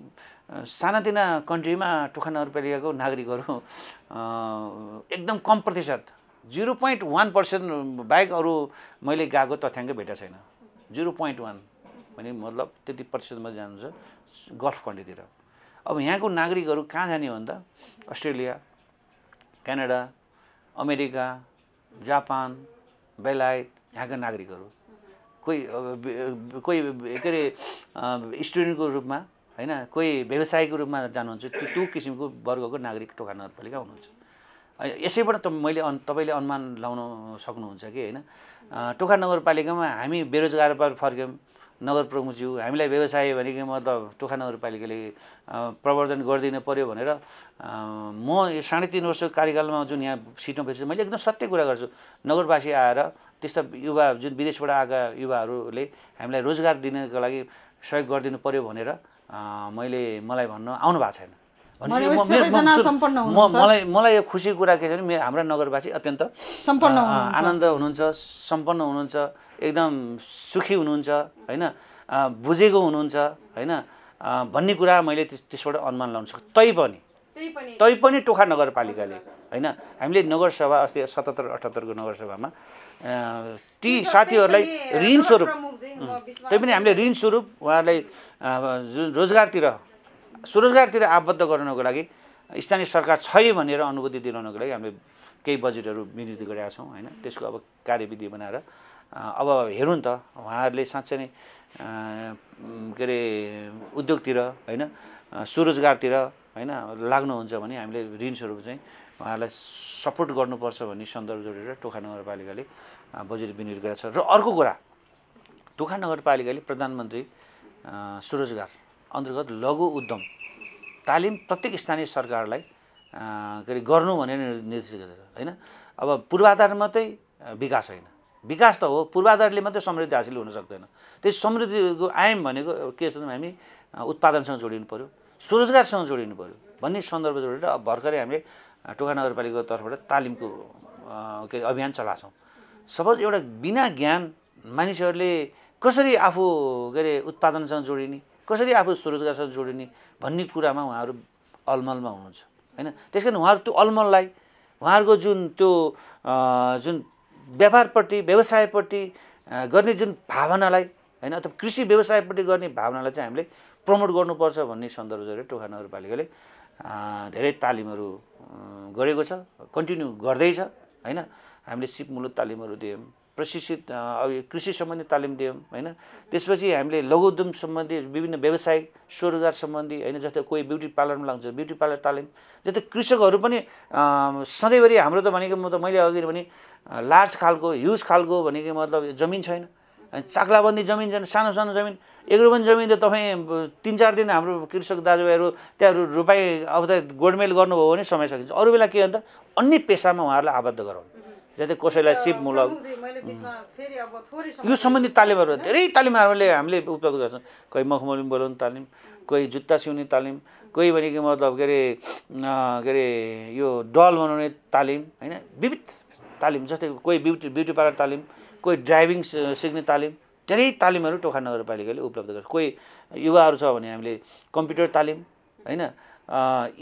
सानातिना कन्ट्रीमा टोखा नगरपालिकाको नागरिकहरू एकदम कम प्रतिशत जिरो पोइन्ट वान पर्सेन्ट बाहेक अरू मैले गएको तथ्याङ्क भेटेको छैन। जिरो पोइन्ट वान भने मतलब त्यति प्रतिशतमा जानुहुन्छ गल्फ कन्ट्रीतिर। अब यहाँको नागरिकहरू कहाँ जाने भन्दा? अस्ट्रेलिया क्यानाडा अमेरिका जापान बेलायत यहाँका नागरिकहरू। कोही कोही के अरे स्टुडेन्टको रूपमा होइन? कोही व्यवसायको रूपमा जानुहुन्छ त्यो त्यो किसिमको वर्गको नागरिक टोखा नगरपालिका हुनुहुन्छ। यसैबाट त मैले अन तपाईँले अनुमान लाउन सक्नुहुन्छ कि होइन? टोखा नगरपालिकामा हामी बेरोजगार पर फर्क्यौँ। नगर प्रमुखज्यू हामीलाई व्यवसाय भनेको मतलब टोखा नगरपालिकाले प्रवर्धन गरिदिनु पऱ्यो भनेर म साढे तिन वर्षको कार्यकालमा जुन यहाँ सिटमा बसेछु मैले एकदम सत्य कुरा गर्छु। नगरवासी आएर त्यस्ता युवा जुन विदेशबाट आएका युवाहरूले हामीलाई रोजगार दिनको लागि सहयोग गरिदिनु पऱ्यो भनेर मैले मलाई भन्न आउनु भएको छैन। मेरो-। मलाई मलाई यो खुसी कुरा के छ भने मे- हाम्रा नगरवासी अत्यन्त सम्पन्न। आनन्द हुनुहुन्छ सम्पन्न हुनुहुन्छ एकदम सुखी हुनुहुन्छ होइन? बुझेको हुनुहुन्छ होइन? भन्ने कुरा मैले त्यस- त्यसबाट अनुमान लगाउन सक्छु तैपनि त्यही पनि। तैपनि टोखा नगरपालिकाले होइन? हामीले नगरसभा अस्ति सतहत्तर अठहत्तरको नगरसभामा ती साथीहरूलाई ऋण स्वरूप तैपनि हामीले ऋण स्वरूप उहाँहरूलाई जुन रोजगारतिर स्वरोजगारतिर आबद्ध गर्नको लागि स्थानीय सरकार छै भनेर अनुभूति दिलाउनको लागि हामीले केही बजेटहरू विनियोजित गरेका छौँ होइन? त्यसको अब कार्यविधि बनाएर अब हेरौँ त उहाँहरूले साँच्चै नै के अरे उद्योगतिर होइन स्वरोजगारतिर होइन लाग्नुहुन्छ भने हामीले ऋण स्वरूप चाहिँ उहाँहरूलाई सपोर्ट गर्नुपर्छ भन्ने सन्दर्भ जोडेर टोखा नगरपालिकाले बजेट विनियोजित गरेको छ। र अर्को कुरा टोखा नगरपालिकाले प्रधानमन्त्री स्वरोजगार अन्तर्गत लघु उद्यम तालिम प्रत्येक स्थानीय सरकारलाई के अरे गर्नु भनेर निर्- निर्देश गरेको छ होइन? अब पूर्वाधार मात्रै विकास होइन। विकास त हो पूर्वाधारले मात्रै समृद्धि हासिल हुन सक्दैन। त्यस समृद्धिको आयाम भनेको के छ हामी उत्पादनसँग जोडिनु पऱ्यो स्वरोजगारसँग जोडिनु पऱ्यो भन्ने सन्दर्भ जोडेर अब भर्खरै हामीले टोखा नगरपालिकाको तर्फबाट तालिमको के अरे अभियान चलाएको छौँ। सपोज एउटा बिना ज्ञान मानिसहरूले कसरी आफू के अरे उत्पादनसँग जोडिने? कसरी आफू स्वरोजगारसँग जोडिने भन्ने कुरामा उहाँहरू अलमलमा हुनुहुन्छ होइन? त्यस कारण उहाँहरू त्यो अलमललाई उहाँहरूको जुन त्यो जुन व्यापारपट्टि व्यवसायपट्टि गर्ने जुन भावनालाई होइन? अथवा कृषि व्यवसायपट्टि गर्ने भावनालाई चाहिँ हामीले प्रमोट गर्नुपर्छ भन्ने सन्दर्भ जोडेर टोखा नगरपालिकाले धेरै तालिमहरू गरेको छ कन्टिन्यू गर्दैछ होइन? हामीले सिपमूलक तालिमहरू दियौँ। प्रशिक्षित कृषि सम्बन्धी तालिम दियौँ होइन? त्यसपछि हामीले लघु उद्यम सम्बन्धी विभिन्न व्यावसायिक स्वरोजगार सम्बन्धी होइन? जस्तै कोही ब्युटी पार्लरमा लाग्छ ब्युटी पार्लर तालिम। जस्तै कृषकहरू पनि सधैँभरि हाम्रो त भनेको म त मैले अघि भने लार्ज खालको ह्युज खालको भनेको मतलब जमिन छैन। चाक्लाबन्दी जमिन छैन सानो सानो जमिन। एक रुपन जमिन त तपाईँ तिन चार दिन हाम्रो कृषक दाजुभाइहरू त्यहाँ रु- रुपाई अब त गोडमेल गर्नुभयो भने समय सकिन्छ। अरू बेला के अन्त अन्य पेसामा उहाँहरूलाई आबद्ध गराउनु। जस्तै कसैलाई सिपमूलक यो सम्बन्धित तालिमहरू धेरै तालिमहरूले हामीले उपलब्ध गर्छौँ। कोही मखमली बोलाउने तालिम कोही जुत्ता सिउने तालिम कोही भनेको मतलब के अरे के अरे यो डल बनाउने तालिम होइन? विविध तालिम जस्तै कोही ब्युटी ब्युटी पार्लर तालिम कोही ड्राइभिङ सिक्ने तालिम धेरै तालिमहरू टोखा नगरपालिकाले उपलब्ध गर्छ। कोही युवाहरू छ भने हामीले कम्प्युटर तालिम होइन?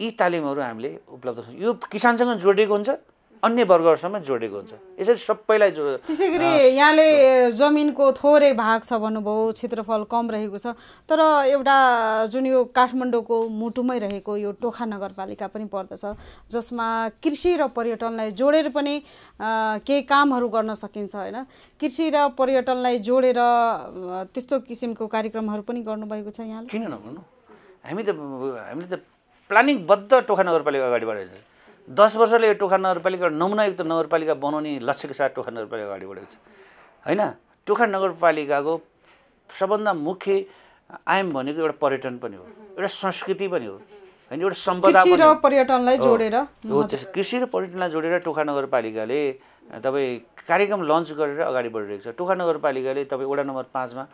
यी तालिमहरू हामीले उपलब्ध गर्छौँ। यो किसानसँग जोडिएको हुन्छ। अन्य वर्गहरूसँग जोडिएको हुन्छ। यसरी सबैलाई जो त्यसै गरी यहाँले जमिनको थोरै भाग छ भन्नुभयो क्षेत्रफल कम रहेको छ तर एउटा जुन यो काठमाडौँको मुटुमै रहेको यो टोखा नगरपालिका पनि पर्दछ जसमा कृषि र पर्यटनलाई जोडेर पनि केही कामहरू गर्न सकिन्छ होइन? कृषि र पर्यटनलाई जोडेर त्यस्तो किसिमको कार्यक्रमहरू पनि गर्नुभएको छ यहाँले? किन नगर्नु? हामी त हामीले त प्लानिङबद्ध टोखा नगरपालिका अगाडि छ दस वर्षले यो टोखा नगरपालिका नमुनायुक्त नगरपालिका बनाउने लक्ष्यको साथ टोखा नगरपालिका अगाडि बढेको छ। होइन? टोखा नगरपालिकाको सबभन्दा मुख्य आयाम भनेको एउटा पर्यटन पनि हो एउटा संस्कृति पनि हो होइन? एउटा सम्पदा र। पर्यटनलाई। जोडेर हो त्यस कृषि र पर्यटनलाई जोडेर टोखा नगरपालिकाले तपाईँ कार्यक्रम लन्च गरेर अगाडि बढिरहेको छ। टोखा नगरपालिकाले तपाईँ वडा नम्बर पाँचमा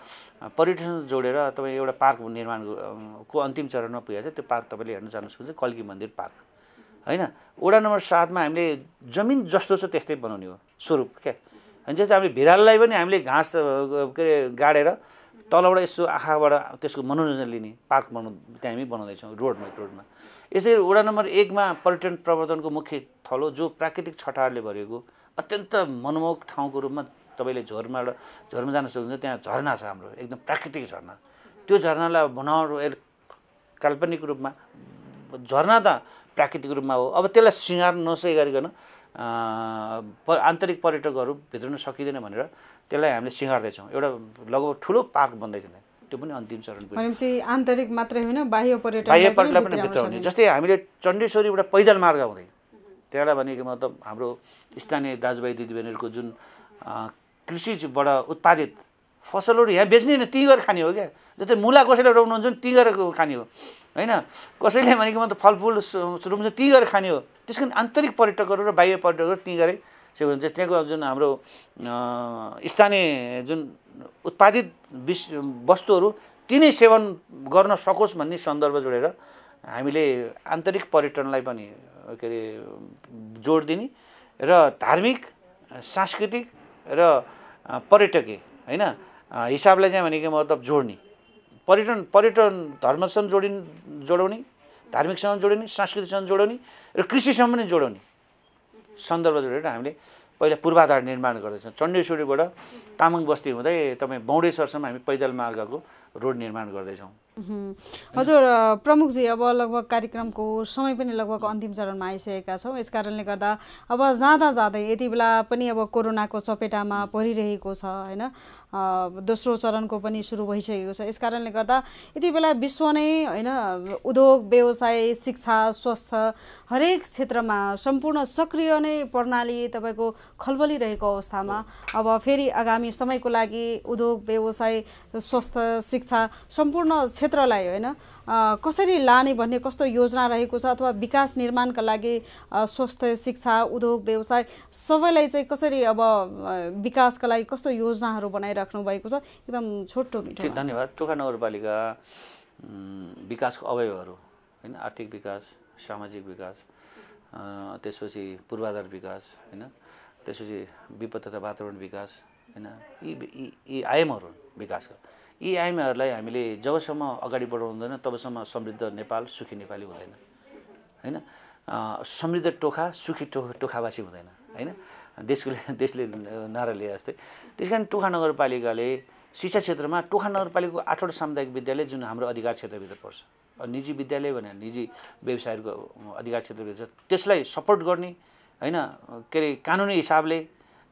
पर्यटन जोडेर तपाईँ एउटा पार्क निर्माण ग- को अन्तिम चरणमा पुगेको छ। त्यो पार्क तपाईँले हेर्न जानु सक्नुहुन्छ कल्की मन्दिर पार्क। होइन? वडा नम्बर सातमा हामीले जमिन जस्तो छ त्यस्तै बनाउने हो स्वरूप क्या? अनि जस्तै हामीले भिराललाई पनि हामीले घाँस के अरे गाडेर तलबाट यसो आँखाबाट त्यसको मनोरञ्जन लिने पार्क बनाउ त्यहाँ हामी बनाउँदैछौँ रोडमा रोडमा। यसरी वडा नम्बर एकमा पर्यटन प्रवर्धनको मुख्य थलो जो प्राकृतिक छटाहरूले भरिएको अत्यन्त मनमोहक ठाउँको रूपमा तपाईँले झोरमा झोरमा जान सक्नुहुन्छ त्यहाँ झरना छ हाम्रो एकदम प्राकृतिक झरना। त्यो झरनालाई ए- काल्पनिक रूपमा झरना त प्राकृतिक रूपमा हो। अब त्यसलाई सिँगार नसै गरिकन प आन्तरिक पर्यटकहरू भित्रन सकिँदैन भनेर त्यसलाई हामीले सिँगार्दैछौँ। एउटा लगभग ठुलो पार्क बन्दैछ त्यहाँ। त्यो पनि अन्तिम चरण। भनेपछि आन्तरिक मात्रै होइन बाह्य पर्यटन बाह्य पर्यटनलाई पनि भित्र हुने। जस्तै हामीले चण्डेश्वरीबाट पैदल मार्ग हुँदै। त्यहाँबाट भनेको मतलब हाम्रो स्थानीय दाजुभाइ दिदीबहिनीहरूको जुन कृषिबाट उत्पादित फसलहरू यहाँ बेच्ने होइन त्यहीँ गएर खाने हो क्या? जस्तै मुला कसैले रोप्नुहुन्छ भने गएर खाने हो। होइन? कसैले भनेको मतलब फलफुल रोप्छ गएर खाने हो। त्यस कारण आन्तरिक पर्यटकहरू र बाह्य पर्यटकहरू गएर सेवन हुन्छ त्यहाँको जुन हाम्रो स्थानीय जुन उत्पादित विस वस्तुहरू तिनै सेवन गर्न सकोस् भन्ने सन्दर्भ जोडेर हामीले आन्तरिक पर्यटनलाई पनि के अरे जोड दिने र धार्मिक सांस्कृतिक र पर्यटकीय होइन? हिसाबलाई चाहिँ भनेको मतलब जोड्ने। पर्यटन पर्यटन धर्मसँग जोडिन् जोडाउने धार्मिकसँग जोडिने सांस्कृतिकसँग जोडाउने र कृषिसँग पनि जोडाउने सन्दर्भ जोडेर हामीले पहिला पूर्वाधार निर्माण गर्दैछौँ। चण्डेश्वरीबाट तामाङ बस्ती हुँदै तपाईँ बौडेश्वरसम्म हामी पैदल मार्गको रोड निर्माण गर्दैछौँ। हजुर प्रमुखजी अब लगभग कार्यक्रमको समय पनि लगभग अन्तिम चरणमा आइसकेका छौँ। यस कारणले गर्दा अब जाँदा जाँदै यति बेला पनि अब कोरोनाको चपेटामा परिरहेको छ होइन? दोस्रो चरणको पनि सुरु भइसकेको छ। यस कारणले गर्दा यति बेला विश्व नै होइन उद्योग व्यवसाय शिक्षा स्वास्थ्य हरेक क्षेत्रमा सम्पूर्ण सक्रिय नै प्रणाली तपाईँको खलबलिरहेको अवस्थामा अब फेरि आगामी समयको लागि उद्योग व्यवसाय स्वास्थ्य शिक्षा सम्पूर्ण क्षेत्रलाई होइन कसरी लाने भन्ने कस्तो योजना रहेको छ अथवा विकास निर्माणका लागि स्वास्थ्य शिक्षा उद्योग व्यवसाय सबैलाई चाहिँ कसरी अब विकासका लागि कस्तो योजनाहरू बनाइराख्नु भएको छ? एकदम छोटो मिठो धन्यवाद। टोखा नगरपालिका विकासको अवयवहरू होइन? आर्थिक विकास सामाजिक विकास त्यसपछि पूर्वाधार विकास होइन? त्यसपछि विपद तथा वातावरण विकास होइन? यी यी आयामहरू विकासका। यी आइमाहरूलाई हामीले जबसम्म अगाडि बढाउँदैन तबसम्म समृद्ध नेपाल सुखी नेपाली हुँदैन। होइन? समृद्ध टोखा सुखी टो टोखावासी हुँदैन। होइन? देशको देशले नारा लिए जस्तै। त्यस कारण टोखा नगरपालिकाले शिक्षा क्षेत्रमा टोखा नगरपालिकाको आठवटा सामुदायिक विद्यालय जुन हाम्रो अधिकार क्षेत्रभित्र पर्छ। निजी विद्यालय भने निजी व्यवसायहरूको अधिकार क्षेत्रभित्र त्यसलाई सपोर्ट गर्ने होइन? के अरे कानुनी हिसाबले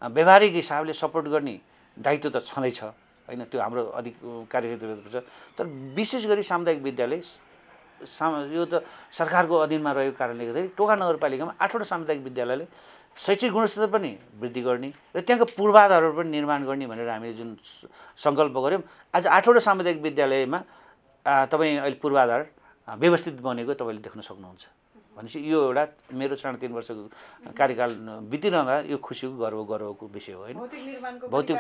व्यवहारिक हिसाबले सपोर्ट गर्ने दायित्व त छँदैछ। होइन त्यो हाम्रो अधिक कार्यक्षेत्रभित्र छ तर विशेष गरी सामुदायिक विद्यालय सा यो त सरकारको अधीनमा रहेको कारणले गर्दाखेरि टोका नगरपालिकामा आठवटा सामुदायिक विद्यालयले शैक्षिक गुणस्तर पनि वृद्धि गर्ने र त्यहाँको पूर्वाधारहरू पनि निर्माण गर्ने भनेर हामीले जुन सङ्कल्प गऱ्यौँ आज आठवटा सामुदायिक विद्यालयमा तपाईँ अहिले पूर्वाधार व्यवस्थित बनेको तपाईँले देख्न सक्नुहुन्छ। भनेपछि यो एउटा मेरो साढे तिन वर्षको कार्यकाल बितिरहँदा यो खुसीको गर्व गर्वको विषय हो होइन? भौतिक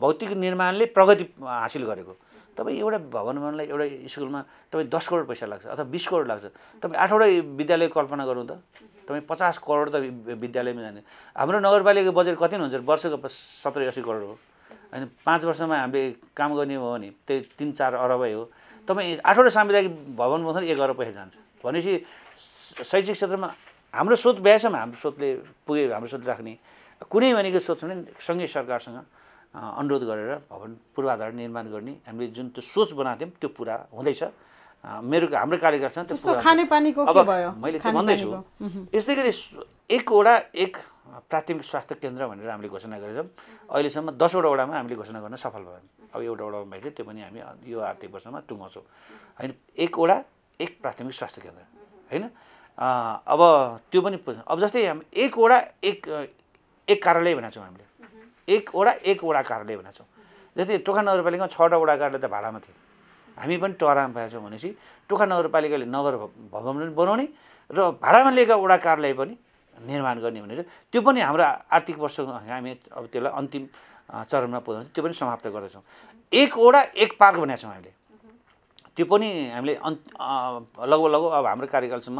भौतिक निर्माणले प्रगति हासिल गरेको। तपाईँ एउटा भवन बनाउनलाई एउटा स्कुलमा तपाईँ दस करोड पैसा लाग्छ अथवा बिस करोड लाग्छ। तपाईँ आठवटा विद्यालय कल्पना गरौँ त। तपाईँ पचास करोड त विद्यालयमा जाने। हाम्रो नगरपालिकाको बजेट कति हुन्छ वर्षको सत्र असी करोड हो। होइन पाँच वर्षमा हामीले काम गर्ने हो भने त्यही तिन चार अरबै हो। तपाईँ आठवटा सामुदायिक भवन बनाउँदा एक अरब पैसा जान्छ। भनेपछि शैक्षिक क्षेत्रमा हाम्रो सोच भ्याएसम्म हाम्रो सोचले पुगे हाम्रो सोच राख्ने कुनै भनेको सोच भने सङ्घीय सरकारसँग अनुरोध गरेर भवन पूर्वाधार निर्माण गर्ने हामीले जुन त्यो सोच बनाएको थियौँ त्यो पुरा हुँदैछ। मेरो हाम्रो अब मैले त्यो भन्दैछु। यस्तै गरी एकवटा एक प्राथमिक स्वास्थ्य केन्द्र भनेर हामीले घोषणा गरेछौँ। अहिलेसम्म दसवटा वडामा हामीले घोषणा गर्न सफल भयौँ अब एउटा वडामा भइसक्यो त्यो पनि हामी यो आर्थिक वर्षमा टुङ्गाउँछौँ। होइन एकवटा एक प्राथमिक स्वास्थ्य केन्द्र। होइन? अब त्यो पनि अब जस्तै हामी एकवटा एक एक कार्यालय भनेको छौँ हामीले। एकवटा एकवटा कार्यालय भनेको छौँ। जस्तै टोखा नगरपालिकामा छवटा वडा कार्यालय त भाडामा थियो। हामी पनि टरामा पाएका छौँ भनेपछि टोखा नगरपालिकाले नगर भवन पनि बनाउने र भाडामा लिएका वडा कार्यालय पनि निर्माण गर्ने भनेर त्यो पनि हाम्रो आर्थिक वर्ष हामी अब त्यसलाई अन्तिम चरणमा पुऱ्याउँछ त्यो पनि समाप्त गर्दैछौँ। एकवटा एक पार्क भनेको छौँ हामीले। त्यो पनि हामीले अन्त लगभग लगभग अब हाम्रो कार्यकालसम्म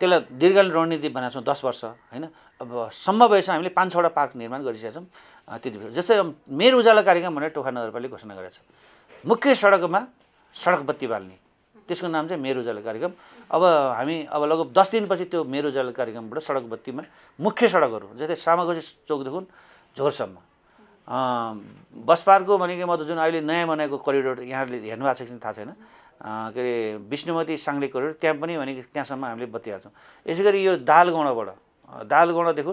त्यसलाई दीर्घकालीन रणनीति बनाएको छौँ दस वर्ष होइन? अब सम्भव भएछ हामीले पाँच छवटा पार्क निर्माण गरिसकेका छौँ त्यति बेला। जस्तै मेरो उजाला कार्यक्रम भनेर टोखा नगरपालिका घोषणा गरेको छ। मुख्य सडकमा सडक बत्ती बाल्ने। त्यसको नाम चाहिँ मेरो उजाला कार्यक्रम। अब हामी अब लगभग दस दिनपछि त्यो मेरो उजाला कार्यक्रमबाट सडक बत्तीमा मुख्य सडकहरू जस्तै सामागोजी चौकदेखि झोरसम्म। बस पार्कको भनेको म त जुन अहिले नयाँ बनाएको करिडोर यहाँले हेर्नु भएको छ कि थाहा छैन। के अरे विष्णुमती साङ्ले करिडोर त्यहाँ पनि भने त्यहाँसम्म हामीले बत्ती हाल्छौँ यसै गरी यो दालगौँडाबाट दालगौँडादेखि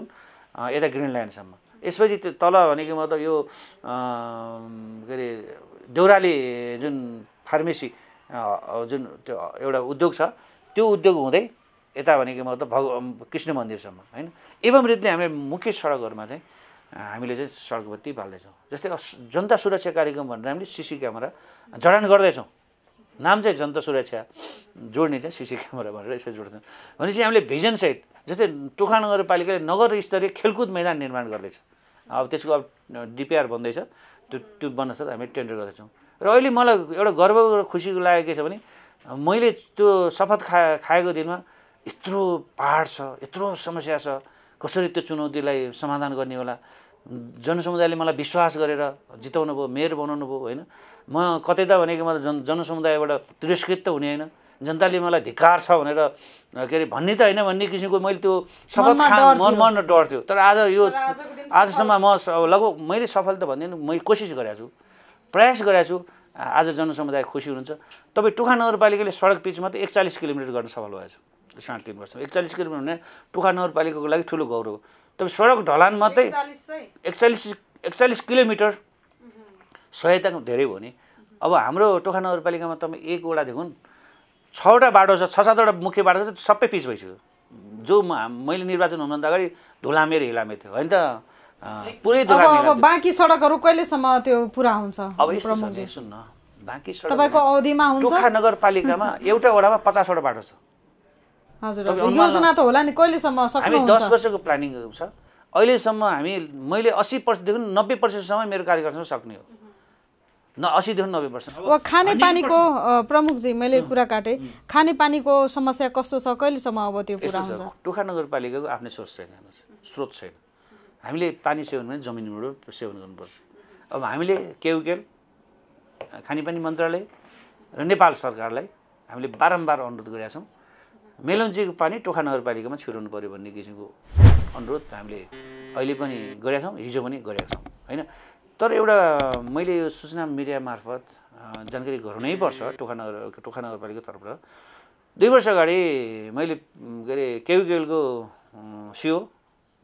यता ग्रिनल्यान्डसम्म। यसपछि त्यो तल भनेको मतलब यो के अरे देउराली जुन फार्मेसी जुन त्यो एउटा उद्योग छ त्यो उद्योग हुँदै यता भनेको मतलब भग कृष्ण मन्दिरसम्म होइन? एवं रीतिले हामीले मुख्य सडकहरूमा चाहिँ हामीले चाहिँ सडक बत्ती बाल्दैछौँ जस्तै जनता सुरक्षा कार्यक्रम भनेर हामीले सिसी क्यामेरा जडान गर्दैछौँ। नाम चाहिँ जनता सुरक्षा जोड्ने चाहिँ सिसी क्यामेरा भनेर यसरी जोड्छौँ भनेपछि हामीले भिजनसहित जस्तै टोखा नगरपालिकाले नगर स्तरीय खेलकुद मैदान निर्माण गर्दैछ। अब त्यसको अब डिपिआर बन्दैछ त्यो त्यो बन्न हामी टेन्डर गर्दैछौँ। र अहिले मलाई एउटा गर्व र खुसीको लागेको के छ भने मैले त्यो शपथ खा खाएको दिनमा यत्रो पाहाड छ यत्रो समस्या छ कसरी त्यो चुनौतीलाई समाधान गर्ने होला जनसमुदायले मलाई विश्वास गरेर जिताउनु भयो मेयर बनाउनु भयो होइन? म कतै त भनेको म जन जनसमुदायबाट तिरस्कृत त हुने होइन। जनताले मलाई धिक्कार छ भनेर के अरे भन्ने त होइन भन्ने किसिमको मैले त्यो शपथ मनमा खा डर मन मन डर थियो तर आज यो आजसम्म म लगभग मैले सफल त भन्दिनँ मैले कोसिस गरेको छु। प्रयास गरेको छु। आज जनसमुदाय खुसी हुनुहुन्छ। तपाईँ टुखा नगरपालिकाले सडक पिच मात्रै एकचालिस किलोमिटर गर्न सफल भएको छ साढे तिन वर्षमा एकचालिस किलोमिटर भने टुखा नगरपालिकाको लागि ठुलो गौरव हो। तपाईँ सडक ढलान मात्रै एकचालिस एकचालिस किलोमिटर सहायता धेरै भयो नि। अब हाम्रो टोखा नगरपालिकामा तपाईँ एकवटादेखि छवटा बाटो छ छ सातवटा मुख्य बाटो छ सबै पिच भइसक्यो। जो मैले निर्वाचन हुनुभन्दा अगाडि धुलामे र हिलामे थियो होइन त? पुरै। बाँकी सडकहरू कहिलेसम्म त्यो पुरा हुन्छ? अब यस्तो सुन्न बाँकी सडक तपाईँको अवधिमा हुन्छ? टोखा नगरपालिकामा एउटा वडामा पचासवटा बाटो छ। योजना त होला नि कहिलेसम्म हामी दस वर्षको प्लानिङ छ। अहिलेसम्म हामी मैले अस्सी पर्सेन्टदेखि नब्बे पर्सेन्टसम्म मेरो कार्यक्रम सक्ने हो। न अस्सीदेखि नब्बे पर्सेन्ट। अब खानेपानीको प्रमुखजी मैले कुरा काटेँ। खानेपानीको समस्या कस्तो छ कहिलेसम्म अब त्यो यस्तो हुन्छ? टोखा नगरपालिकाको आफ्नै सोर्स छैन स्रोत छैन। हामीले पानी सेवन भने जमिनबाट सेवन गर्नुपर्छ। अब हामीले केउकेल खानेपानी मन्त्रालय र नेपाल सरकारलाई हामीले बारम्बार अनुरोध गरेका छौँ। मेलम्चीको पानी टोखा नगरपालिकामा छिराउनु पऱ्यो भन्ने किसिमको अनुरोध हामीले अहिले पनि गरेका छौँ हिजो पनि गरेका छौँ। होइन? तर एउटा मैले यो सूचना मिडिया मार्फत जानकारी गराउनै पर्छ टोखा नगर टोखा नगरपालिकाको तर्फबाट। दुई वर्ष अगाडि मैले के अरे केविकेलको सिओ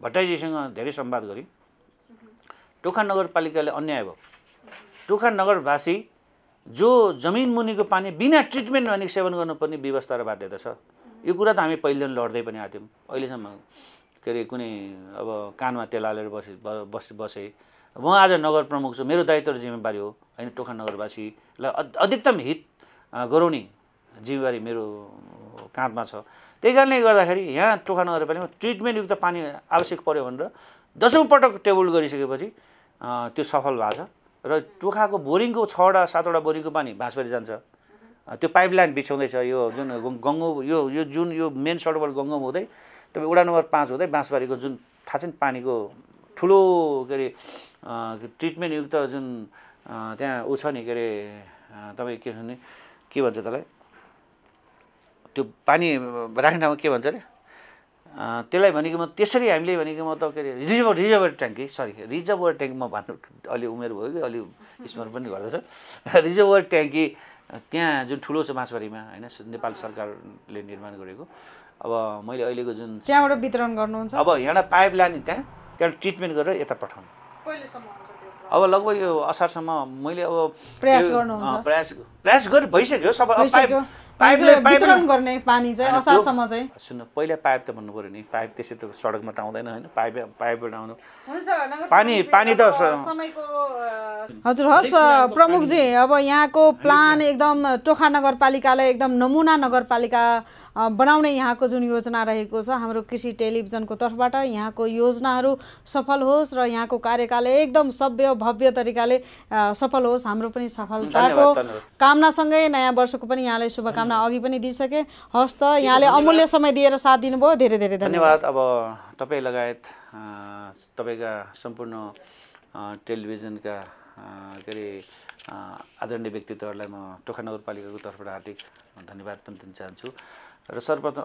भट्टाइजीसँग धेरै संवाद गरेँ। टोखा नगरपालिकाले अन्याय भयो। टोखा नगरवासी जो जमिन मुनिको पानी बिना ट्रिटमेन्ट भने सेवन गर्नुपर्ने व्यवस्था र बाध्यता छ यो कुरा त हामी पहिलेदेखि लड्दै पनि आएको थियौँ। अहिलेसम्म के अरे कुनै अब कानमा तेल हालेर बसे बस बसेँ म आज नगर प्रमुख छु मेरो दायित्व र जिम्मेवारी हो। होइन टोखा नगरवासीलाई अध- अधिकतम हित गराउने जिम्मेवारी मेरो काँधमा छ। त्यही कारणले गर्दाखेरि यहाँ टोखा नगरपालिकामा ट्रिटमेन्टयुक्त पानी आवश्यक पऱ्यो भनेर दसौँ पटक टेबल गरिसकेपछि त्यो सफल भएको छ। र टोखाको बोरिङको छवटा सातवटा बोरिङको पानी बाँसबारी जान्छ। त्यो पाइपलाइन बिछाउँदैछ। यो जुन गङ्- गङ्गो यो यो जुन यो मेन सडकबाट गङ्गोम हुँदै तपाईँ वडा नम्बर पाँच हुँदै बाँसबारीको जुन थाहा छ नि पानीको ठुलो के अरे ट्रिटमेन्टयुक्त जुन त्यहाँ ऊ छ नि के अरे तपाईँ के भने के भन्छ त्यसलाई? त्यो पानी राख्ने ठाउँमा के भन्छ अरे? त्यसलाई भनेको म त्यसरी हामीले भनेको म त के अरे रिजर्भर रिजर्भर ट्याङ्की सरी रिजर्भर ट्याङ्की म भन्नु अलि उमेर भयो कि अलि स्मरण पनि गर्दछ। रिजर्भर ट्याङ्की त्यहाँ जुन ठुलो छ बाँसबारीमा होइन नेपाल सरकारले निर्माण गरेको। अब मैले अहिलेको जुन त्यहाँबाट वितरण गर्नुहुन्छ। अब यहाँबाट पाइप लाने त्यहाँ त्यहाँ ट्रिटमेन्ट गरेर यता पठाउनु। अब लगभग यो असारसम्म मैले अब प्रयास? अँ, प्रयास प्रयास गरे भइसक्यो। सब पाइपले वितरण गर्ने पानी चाहिँ असारसम्म चाहिँ सुन्नु पहिला पाइप त भन्नु पऱ्यो नि पाइप त्यसै त सडकमा त आउँदैन होइन पाइप पाइपबाट आउनु हुन्छ नगर पानी- प्रमुखजी, पानी त हजुर हस् प्रमुखजी अब यहाँको प्लान एकदम टोखा नगरपालिकालाई एकदम नमुना नगरपालिका बनाउने यहाँको जुन योजना रहेको छ हाम्रो कृषि टेलिभिजनको तर्फबाट यहाँको योजनाहरू सफल होस् र यहाँको कार्यकाल एकदम सभ्य भव्य तरिकाले सफल होस्। हाम्रो पनि सफलताको। कामनासँगै नयाँ वर्षको पनि यहाँलाई शुभकामना अघि पनि दिइसके। हस् त यहाँले अमूल्य समय दिएर साथ दिनुभयो। धेरै धेरै धन्यवाद। अब तपाईँ लगायत तपाईँका सम्पूर्ण टेलिभिजनका के अरे आदरणीय व्यक्तित्वहरूलाई म टोखा नगरपालिकाको तर्फबाट हार्दिक धन्यवाद पनि दिन चाहन्छु। र सर्वप्रथम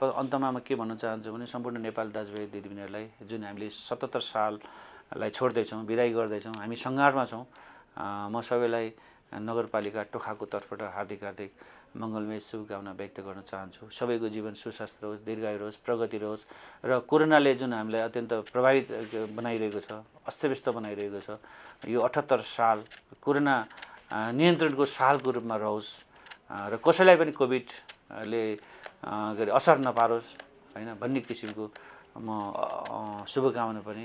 अन्तमा म के भन्न चाहन्छु भने सम्पूर्ण नेपाली दाजुभाइ दिदीबहिनीहरूलाई जुन हामीले सतहत्तर साललाई छोड्दैछौँ विदाई गर्दैछौँ हामी सङ्घारमा छौँ म सबैलाई नगरपालिका टोखाको तर्फबाट हार्दिक हार्दिक मङ्गलमय शुभकामना व्यक्त गर्न चाहन्छु। सबैको जीवन सुस्वास्थ्य रहोस् दीर्घायु रहोस् प्रगति रहोस् र कोरोनाले जुन हामीलाई अत्यन्त प्रभावित बनाइरहेको छ अस्तव्यस्त बनाइरहेको छ यो अठहत्तर साल कोरोना नियन्त्रणको सालको रूपमा रहोस् र कसैलाई पनि कोभिडले के असर नपारोस् होइन भन्ने किसिमको म शुभकामना पनि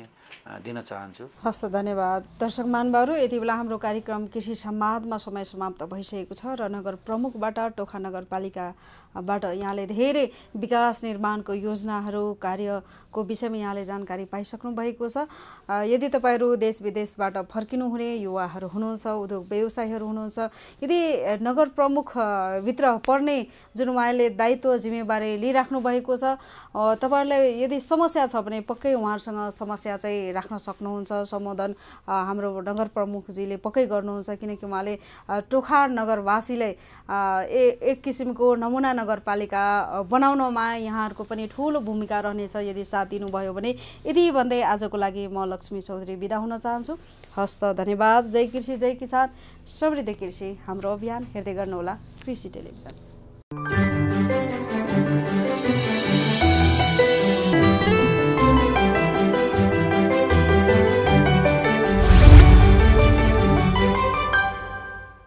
दिन चाहन्छु। हस् धन्यवाद। दर्शक महानुभावहरू यति बेला हाम्रो कार्यक्रम कृषि संवादमा समय समाप्त भइसकेको छ र नगर प्रमुखबाट टोखा नगरपालिकाबाट यहाँले धेरै विकास निर्माणको योजनाहरू कार्यको विषयमा यहाँले जानकारी पाइसक्नु भएको छ। यदि तपाईँहरू देश विदेशबाट फर्किनुहुने युवाहरू हुनुहुन्छ उद्योग व्यवसायीहरू हुनुहुन्छ यदि नगर प्रमुख अ, भित्र पर्ने जुन उहाँले दायित्व जिम्मेवारी लिइराख्नु भएको छ तपाईँहरूलाई यदि समस्या छ भने पक्कै उहाँहरूसँग समस्या चाहिँ राख्न सक्नुहुन्छ सम्बोधन हाम्रो नगर प्रमुखजीले पक्कै गर्नुहुन्छ किनकि उहाँले टोखा नगरवासीलाई ए एक किसिमको नमुना नगरपालिका बनाउनमा यहाँहरूको पनि ठुलो भूमिका रहनेछ। यदि साथ दिनुभयो भने यदि भन्दै आजको लागि म लक्ष्मी चौधरी बिदा हुन चाहन्छु। हस्त धन्यवाद। जय कृषि जय किसान। समृद्ध कृषि हाम्रो अभियान हेर्दै गर्नुहोला कृषि टेलिभिजन।